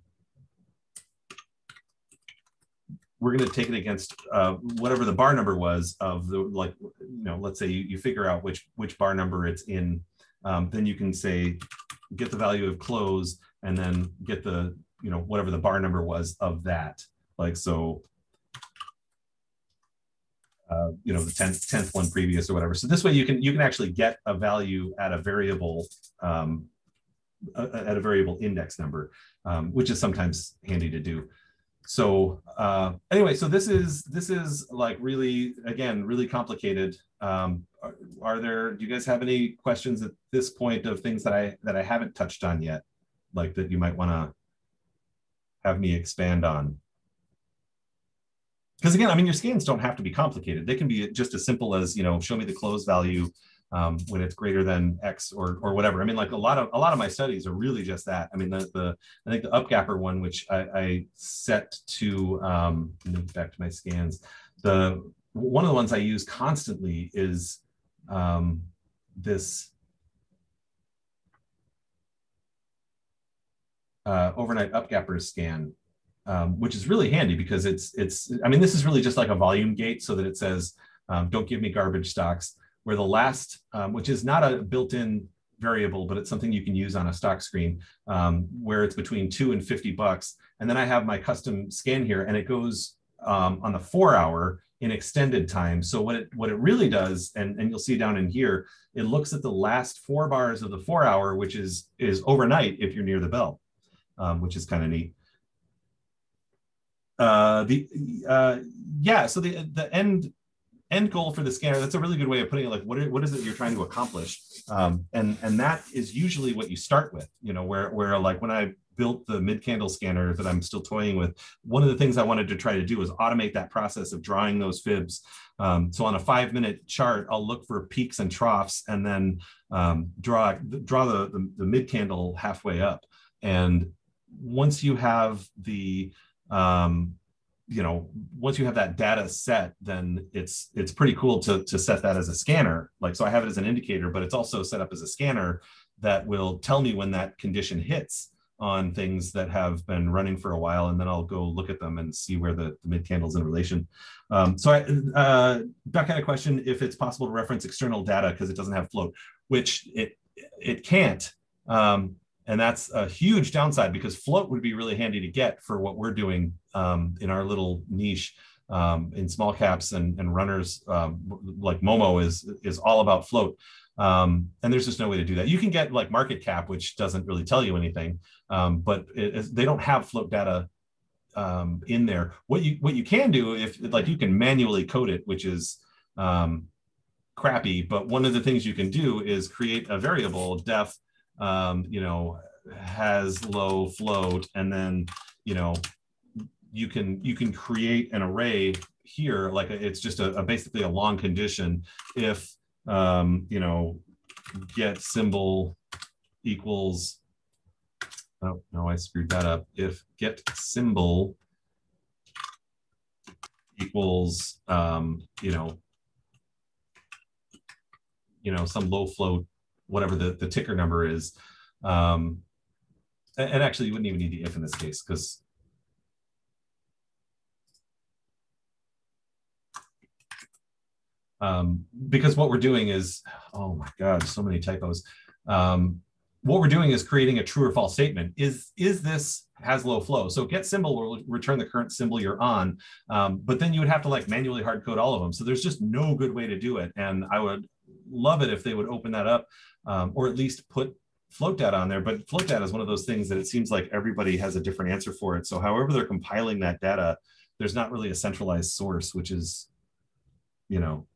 Speaker 1: we're going to take it against uh, whatever the bar number was of the, like, you know, let's say you, you figure out which, which bar number it's in. Um, then you can say, get the value of close, and then get the you know, whatever the bar number was of that. Like, so, uh, you know, the 10th, 10th one previous or whatever. So this way you can, you can actually get a value at a variable, um, at a variable index number, um, which is sometimes handy to do. So uh, anyway, so this is this is like really again really complicated. Um, are, are, there? Do you guys have any questions at this point of things that I that I haven't touched on yet, like that you might want to have me expand on? Because again, I mean, your scans don't have to be complicated. They can be just as simple as, you know, show me the close value um, when it's greater than X or, or whatever. I mean, like a lot of, a lot of my studies are really just that. I mean, the, the I think the upgapper one, which I, I set to, um, back to my scans, the, one of the ones I use constantly is um, this uh, overnight upgapper scan, um, which is really handy because it's, it's, I mean, this is really just like a volume gate so that it says, um, don't give me garbage stocks, where the last, um, which is not a built-in variable, but it's something you can use on a stock screen um, where it's between two and 50 bucks. And then I have my custom scan here and it goes um, on the four hour in extended time. So what it what it really does, and, and you'll see down in here, it looks at the last four bars of the four hour, which is is overnight if you're near the bell um, which is kind of neat. Uh, the uh, yeah, so the the end end goal for the scanner that's a really good way of putting it like what, what is it you're trying to accomplish? Um, and and that is usually what you start with you know where where like when i built the mid candle scanner that i'm still toying with one of the things i wanted to try to do was automate that process of drawing those fibs. Um, so on a five minute chart i'll look for peaks and troughs and then um, draw draw the, the, the mid candle halfway up. And once you have the um, you know once you have that data set then it's it's pretty cool to to set that as a scanner like so i have it as an indicator but it's also set up as a scanner that will tell me when that condition hits on things that have been running for a while, and then I'll go look at them and see where the, the mid candle's in relation. Um, so I, uh, had a question if it's possible to reference external data because it doesn't have float, which it it can't. Um, and that's a huge downside because float would be really handy to get for what we're doing um, in our little niche um, in small caps and, and runners um, like Momo is is all about float. Um, and there's just no way to do that. You can get like market cap, which doesn't really tell you anything, um, but it, they don't have float data um, in there. What you what you can do if like you can manually code it, which is um, crappy. But one of the things you can do is create a variable def, you know, has low float, and then you know you can you can create an array here like it's just a, a basically a long condition if um, you know, get symbol equals, oh, no, I screwed that up. If get symbol equals, um, you know, you know, some low float, whatever the, the ticker number is. Um, and actually you wouldn't even need the if in this case because um, because what we're doing is, oh my God, so many typos. Um, what we're doing is creating a true or false statement. Is is this has low flow? So get symbol will return the current symbol you're on, um, but then you would have to like manually hard code all of them. So there's just no good way to do it. And I would love it if they would open that up, um, or at least put float data on there. But float data is one of those things that it seems like everybody has a different answer for it. So however they're compiling that data, there's not really a centralized source, which is, you know,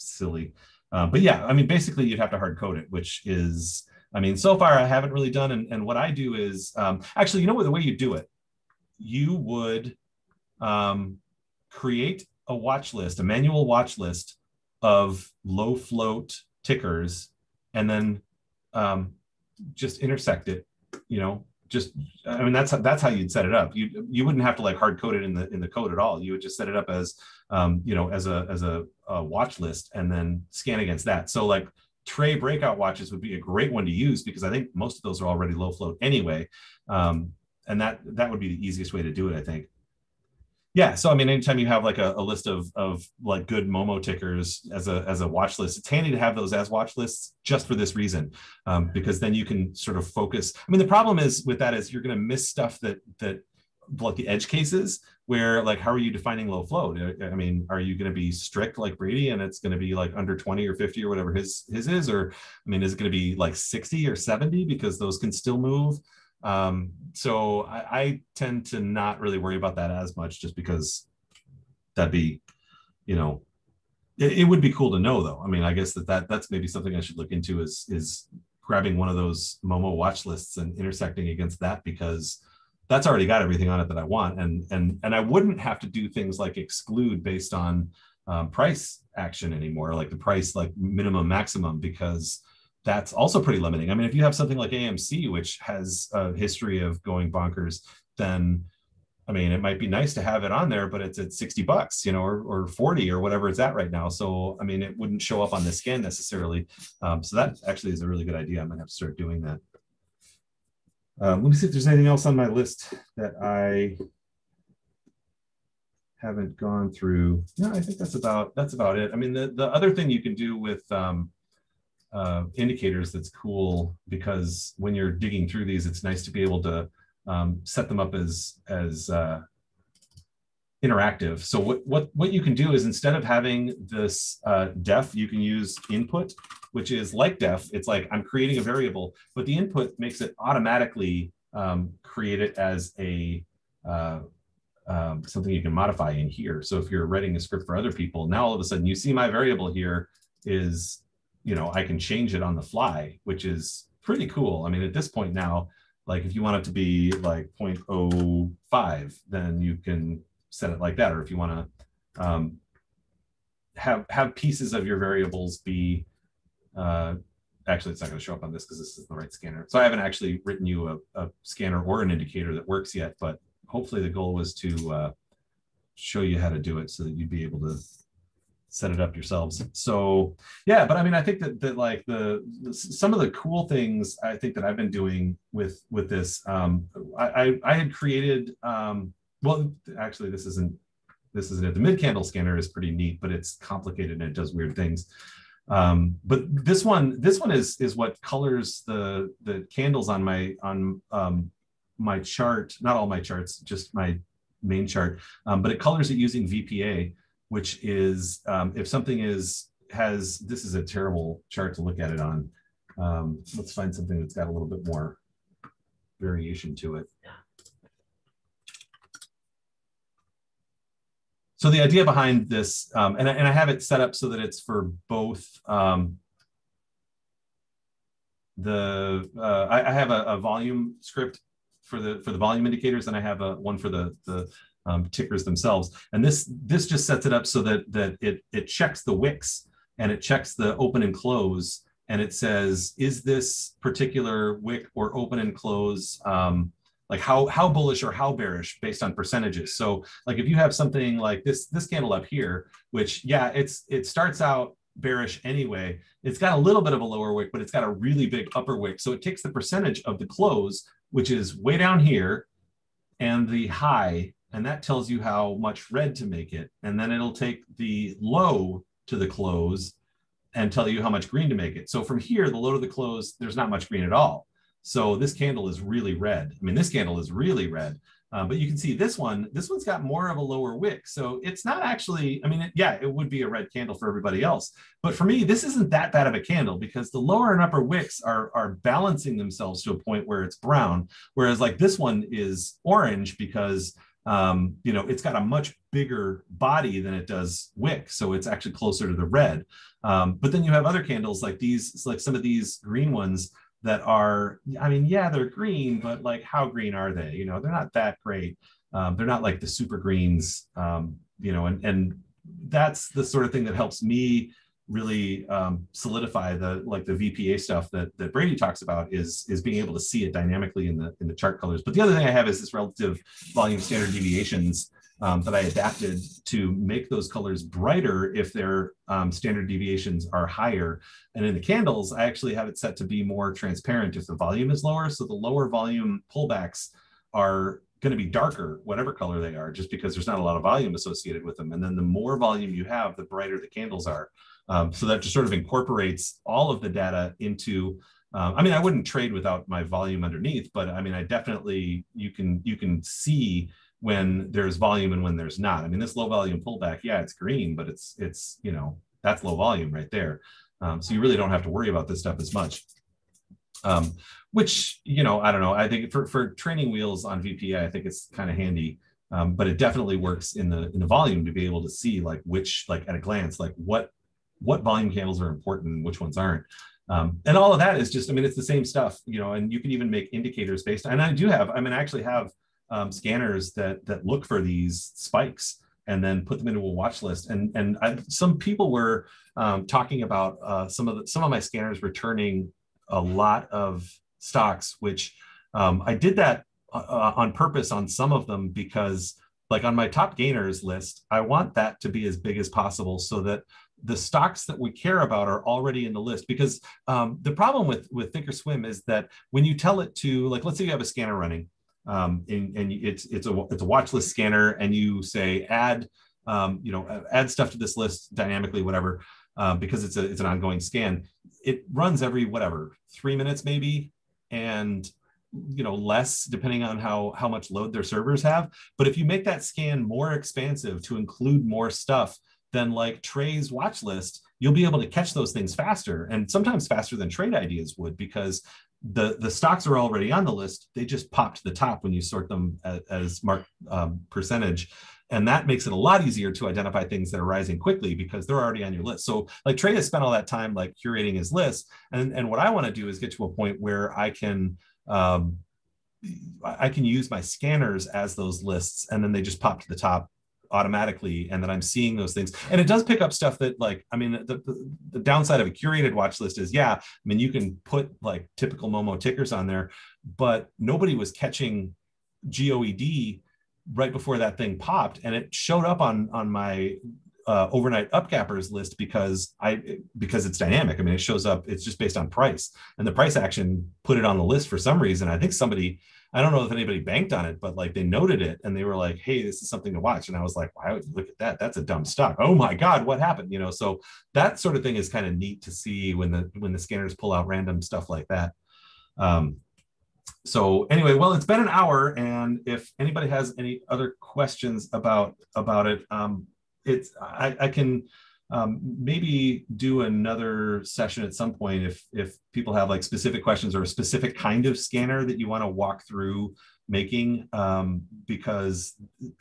Speaker 1: silly. Uh, but yeah, I mean, basically you'd have to hard code it, which is, I mean, so far I haven't really done. And, and what I do is um, actually, you know what, the way you do it, you would um, create a watch list, a manual watch list of low float tickers, and then um, just intersect it, you know, just I mean that's that's how you'd set it up. You you wouldn't have to like hard code it in the in the code at all. You would just set it up as um, you know as a as a, a watch list and then scan against that. So like Trey breakout watches would be a great one to use because I think most of those are already low float anyway, um, and that that would be the easiest way to do it. I think. Yeah, so I mean, anytime you have like a, a, list of of like good Momo tickers as a as a watch list, it's handy to have those as watch lists just for this reason, um, because then you can sort of focus. I mean, the problem is with that is you're going to miss stuff that that like the edge cases where like how are you defining low flow? I mean, are you going to be strict like Brady and it's going to be like under 20 or 50 or whatever his his is, or I mean, is it going to be like 60 or 70 because those can still move? Um, so I, I tend to not really worry about that as much just because that'd be, you know, it, would be cool to know though. I mean, I guess that, that that's maybe something I should look into is, is grabbing one of those Momo watch lists and intersecting against that because that's already got everything on it that I want. And, and, and I wouldn't have to do things like exclude based on um, price action anymore, like the price, like minimum maximum, because that's also pretty limiting. I mean, if you have something like AMC, which has a history of going bonkers, then I mean, it might be nice to have it on there, but it's at 60 bucks, you know, or, or 40 or whatever it's at right now. So, I mean, it wouldn't show up on the scan necessarily. Um, so that actually is a really good idea. I might have to start doing that. Um, let me see if there's anything else on my list that I haven't gone through. No, I think that's about, that's about it. I mean, the, the other thing you can do with, um, uh, indicators that's cool because when you're digging through these, it's nice to be able to um, set them up as as uh, interactive. So what what what you can do is instead of having this uh, def, you can use input, which is like def. It's like I'm creating a variable, but the input makes it automatically um, create it as a uh, um, something you can modify in here. So if you're writing a script for other people, now all of a sudden you see my variable here is you know, I can change it on the fly, which is pretty cool. I mean, at this point now, like if you want it to be like 0.05, then you can set it like that. Or if you want to um, have have pieces of your variables be, uh, actually it's not going to show up on this because this is the right scanner. So I haven't actually written you a, a, scanner or an indicator that works yet, but hopefully the goal was to uh, show you how to do it so that you'd be able to set it up yourselves. So yeah, but I mean, I think that that like the, the some of the cool things I think that I've been doing with with this, um, I, I, I had created. Um, well, actually, this isn't this isn't it. The mid candle scanner is pretty neat, but it's complicated and it does weird things. Um, but this one, this one is is what colors the the candles on my on um, my chart. Not all my charts, just my main chart. Um, but it colors it using VPA, which is um, if something is has this is a terrible chart to look at it on. Um, let's find something that's got a little bit more variation to it. so the idea behind this, um, and, and I have it set up so that it's for both um, the, uh, I, I, have a, a, volume script for the for the volume indicators, and I have a one for the the um, tickers themselves. And this this just sets it up so that that it it checks the wicks and it checks the open and close, and it says is this particular wick or open and close um, like how how bullish or how bearish based on percentages. So like if you have something like this this candle up here, which yeah, it's it starts out bearish anyway. It's got a little bit of a lower wick, but it's got a really big upper wick. So it takes the percentage of the close, which is way down here, and the high, and that tells you how much red to make it. And then it'll take the low to the close and tell you how much green to make it. So from here, the low to the close, there's not much green at all. So this candle is really red. I mean, this candle is really red. Uh, but you can see this one, this one's got more of a lower wick. So it's not actually, I mean, it, yeah, it would be a red candle for everybody else. But for me, this isn't that bad of a candle because the lower and upper wicks are, are balancing themselves to a point where it's brown. Whereas like this one is orange because, um, you know, it's got a much bigger body than it does wick. So it's actually closer to the red. Um, but then you have other candles like these, like some of these green ones that are, I mean, yeah, they're green, but like how green are they? You know, they're not that great. Um, they're not like the super greens, um, you know, and, and that's the sort of thing that helps me really um, solidify the like the VPA stuff that that Brady talks about is is being able to see it dynamically in the in the chart colors. But the other thing I have is this relative volume standard deviations um, that I adapted to make those colors brighter if their um, standard deviations are higher. And in the candles, I actually have it set to be more transparent if the volume is lower. So the lower volume pullbacks are going to be darker, whatever color they are, just because there's not a lot of volume associated with them. And then the more volume you have, the brighter the candles are. Um, so that just sort of incorporates all of the data into um, I mean, I wouldn't trade without my volume underneath, but I mean, I definitely you can you can see when there's volume and when there's not. I mean, this low volume pullback, yeah, it's green, but it's it's you know that's low volume right there. Um, so you really don't have to worry about this stuff as much. Um, which you know, I don't know. I think for for training wheels on VPA, I think it's kind of handy. Um, but it definitely works in the in the volume to be able to see like which like at a glance like what what volume candles are important and which ones aren't. Um, and all of that is just, I mean, it's the same stuff, you know, and you can even make indicators based. And I do have, I mean, I actually have um, scanners that that look for these spikes and then put them into a watch list. And and I, some people were um, talking about uh, some of the, some of my scanners returning a lot of stocks, which um, I did that uh, uh, on purpose on some of them because like on my top gainers list, I want that to be as big as possible so that the stocks that we care about are already in the list because um, the problem with with thinkorswim is that when you tell it to like let's say you have a scanner running um, and, and it's it's a it's a watch list scanner, and you say add um, you know add stuff to this list dynamically, whatever, uh, because it's a it's an ongoing scan. It runs every whatever three minutes maybe, and you know less depending on how how much load their servers have. But if you make that scan more expansive to include more stuff, then like Trey's watch list, you'll be able to catch those things faster and sometimes faster than trade ideas would because the the stocks are already on the list. They just pop to the top when you sort them as, as mark um, percentage and that makes it a lot easier to identify things that are rising quickly because they're already on your list. So like trey has spent all that time like curating his list and and what i want to do is get to a point where i can um, i can use my scanners as those lists and then they just pop to the top automatically and that I'm seeing those things. And it does pick up stuff that like, I mean, the, the, the, downside of a curated watch list is, yeah, I mean, you can put like typical Momo tickers on there, but nobody was catching GOED right before that thing popped. And it showed up on, on my uh, overnight upgappers list because I because it's dynamic. I mean, it shows up. It's just based on price, and the price action put it on the list for some reason. I think somebody. I don't know if anybody banked on it, but like they noted it and they were like, "Hey, this is something to watch." And I was like, "Why would you look at that? That's a dumb stock. Oh my god, what happened?" You know. So that sort of thing is kind of neat to see when the when the scanners pull out random stuff like that. Um, so anyway, well, it's been an hour, and if anybody has any other questions about about it, um, it's I, I can um, maybe do another session at some point if if people have like specific questions or a specific kind of scanner that you want to walk through making um, because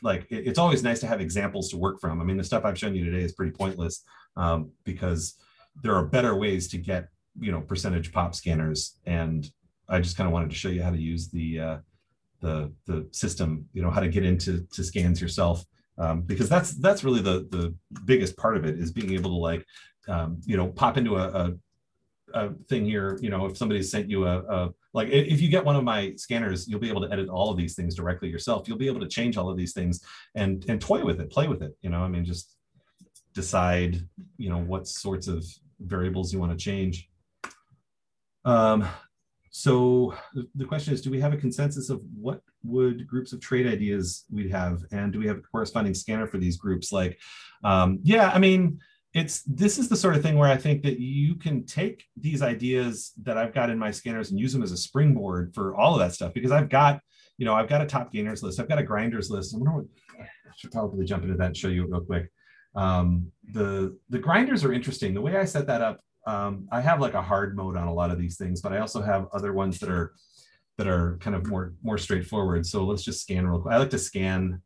Speaker 1: like it, it's always nice to have examples to work from. I mean, the stuff I've shown you today is pretty pointless um, because there are better ways to get you know percentage pop scanners and I just kind of wanted to show you how to use the uh, the the system, you know, how to get into to scans yourself, um, because that's that's really the the biggest part of it is being able to like, um, you know, pop into a, a, a thing here. You know, if somebody sent you a, a like if you get one of my scanners, you'll be able to edit all of these things directly yourself. You'll be able to change all of these things and and toy with it, play with it. You know, I mean, just decide, you know, what sorts of variables you want to change. Um, so the question is, do we have a consensus of what would groups of trade ideas we'd have? And do we have a corresponding scanner for these groups? Like, um, yeah, I mean, it's this is the sort of thing where I think that you can take these ideas that I've got in my scanners and use them as a springboard for all of that stuff because I've got, you know, I've got a top gainers list, I've got a grinders list. I, what, I should probably jump into that and show you real quick. Um, the the grinders are interesting. The way I set that up um, I have like a hard mode on a lot of these things, but I also have other ones that are that are kind of more more straightforward. So let's just scan real quick. I like to scan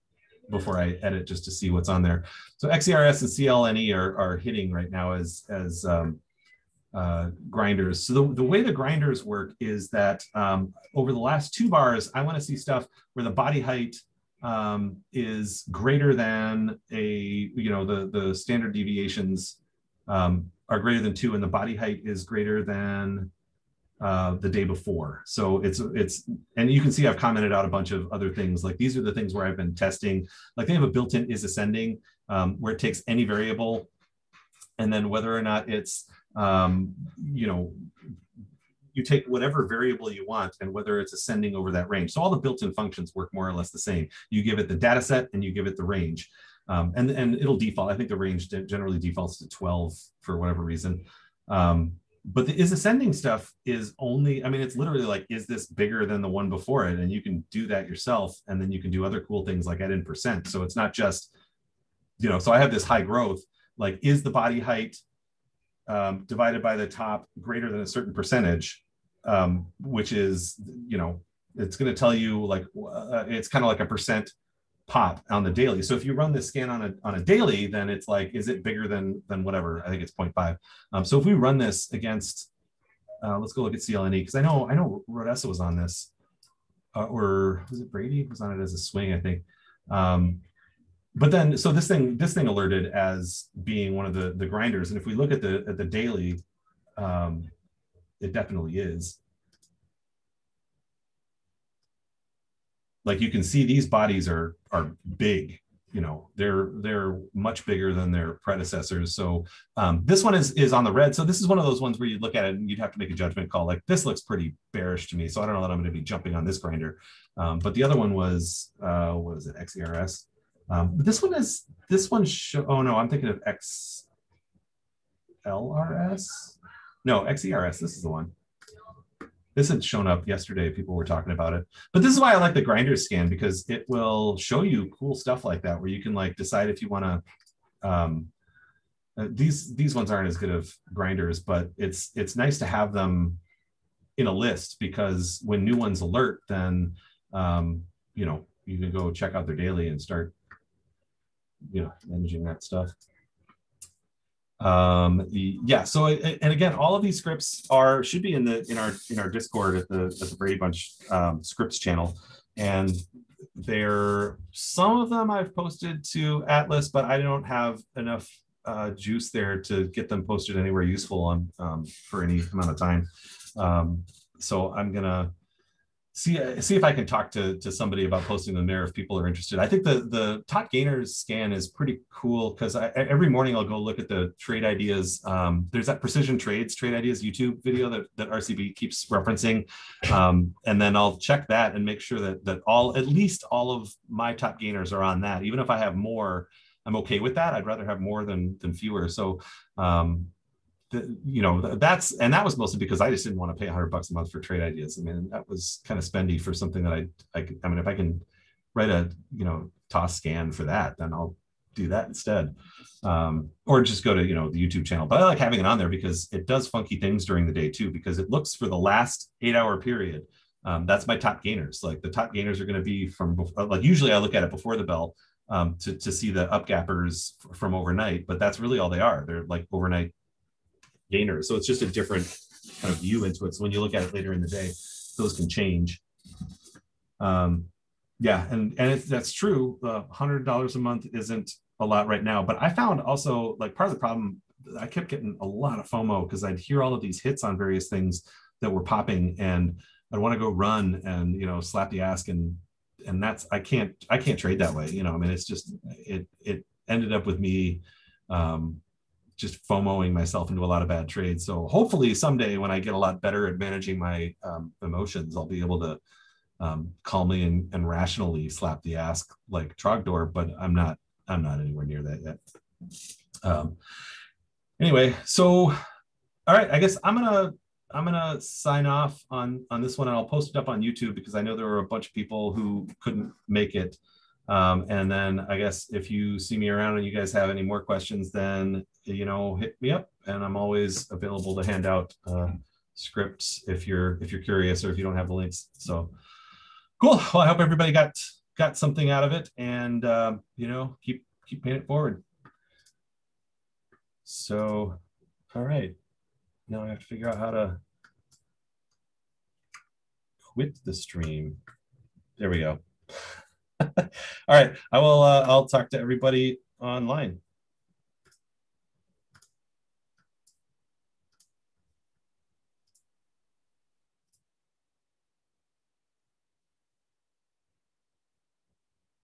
Speaker 1: before I edit just to see what's on there. So XERS and CLNE are, are hitting right now as as um, uh, grinders. So the, the way the grinders work is that um, over the last two bars, I want to see stuff where the body height um, is greater than a, you know, the, the standard deviations um, are greater than two and the body height is greater than uh, the day before. So it's it's and you can see I've commented out a bunch of other things like these are the things where I've been testing. Like they have a built-in is ascending um, where it takes any variable and then whether or not it's um, you know you take whatever variable you want and whether it's ascending over that range. So all the built-in functions work more or less the same. You give it the data set and you give it the range. Um, and, and it'll default. I think the range generally defaults to 12 for whatever reason. Um, but the is ascending stuff is only, I mean, it's literally like, is this bigger than the one before it? And you can do that yourself. And then you can do other cool things like add in percent. So it's not just, you know, so I have this high growth, like is the body height um, divided by the top greater than a certain percentage, um, which is, you know, it's going to tell you like, uh, it's kind of like a percent pop on the daily. So if you run this scan on a, on a daily, then it's like, is it bigger than, than whatever? I think it's 0.5. Um, so if we run this against, uh, let's go look at CLNE, because I know, I know Rodessa was on this, uh, or was it Brady was on it as a swing, I think. Um, but then, so this thing, this thing alerted as being one of the, the grinders. And if we look at the, at the daily, um, it definitely is. Like you can see these bodies are are big you know they're they're much bigger than their predecessors. So um, this one is is on the red. So this is one of those ones where you look at it and you'd have to make a judgment call like this looks pretty bearish to me. So i don't know that i'm going to be jumping on this grinder. Um, but the other one was uh what is it? Xers um, this one is this one show oh no i'm thinking of xlrs no xers this is the one this had shown up yesterday. People were talking about it, but this is why I like the grinder scan because it will show you cool stuff like that where you can like decide if you want to. Um, uh, these these ones aren't as good of grinders, but it's it's nice to have them in a list because when new ones alert, then um, you know you can go check out their daily and start you know managing that stuff. Um, yeah. So and again, all of these scripts are should be in the in our in our Discord at the at the Brady Bunch um, scripts channel, and they're some of them I've posted to Atlas, but I don't have enough uh, juice there to get them posted anywhere useful on um, for any amount of time. Um, so I'm gonna see uh, see if I can talk to to somebody about posting them there if people are interested. I think the the top gainers scan is pretty cool because every morning I'll go look at the trade ideas. Um, there's that precision trades trade ideas YouTube video that that RCB keeps referencing, um, and then I'll check that and make sure that that all at least all of my top gainers are on that. Even if I have more, I'm okay with that. I'd rather have more than than fewer. So um, the, you know that's and that was mostly because I just didn't want to pay 100 bucks a month for trade ideas. I mean that was kind of spendy for something that I I, I mean if I can write a you know TOS scan for that then I'll do that instead um, or just go to you know the YouTube channel. But I like having it on there because it does funky things during the day too because it looks for the last eight hour period. Um, that's my top gainers. Like the top gainers are going to be from like usually I look at it before the bell um, to to see the up gappers from overnight, but that's really all they are. They're like overnight So it's just a different kind of view into it. So when you look at it later in the day, those can change. Um, yeah, and and that's true. Uh, Hundred dollars a month isn't a lot right now, but I found also like part of the problem. I kept getting a lot of FOMO because I'd hear all of these hits on various things that were popping, and I'd want to go run and you know slap the ask and and that's I can't I can't trade that way. You know, I mean, it's just it it ended up with me um, just FOMOing myself into a lot of bad trades. So hopefully someday when I get a lot better at managing my um, emotions, I'll be able to um, calmly and, and, rationally slap the ask like Trogdor, but I'm not, I'm not anywhere near that yet. Um, anyway, so, all right, I guess I'm gonna, I'm gonna sign off on, on this one and I'll post it up on YouTube because I know there were a bunch of people who couldn't make it. Um, and then I guess if you see me around and you guys have any more questions, then you know hit me up, and I'm always available to hand out uh, scripts if you're if you're curious or if you don't have the links. So cool. Well, I hope everybody got got something out of it, and uh, you know keep keep paying it forward. So, all right. Now I have to figure out how to quit the stream. There we go. All right. I will, uh, I'll talk to everybody online.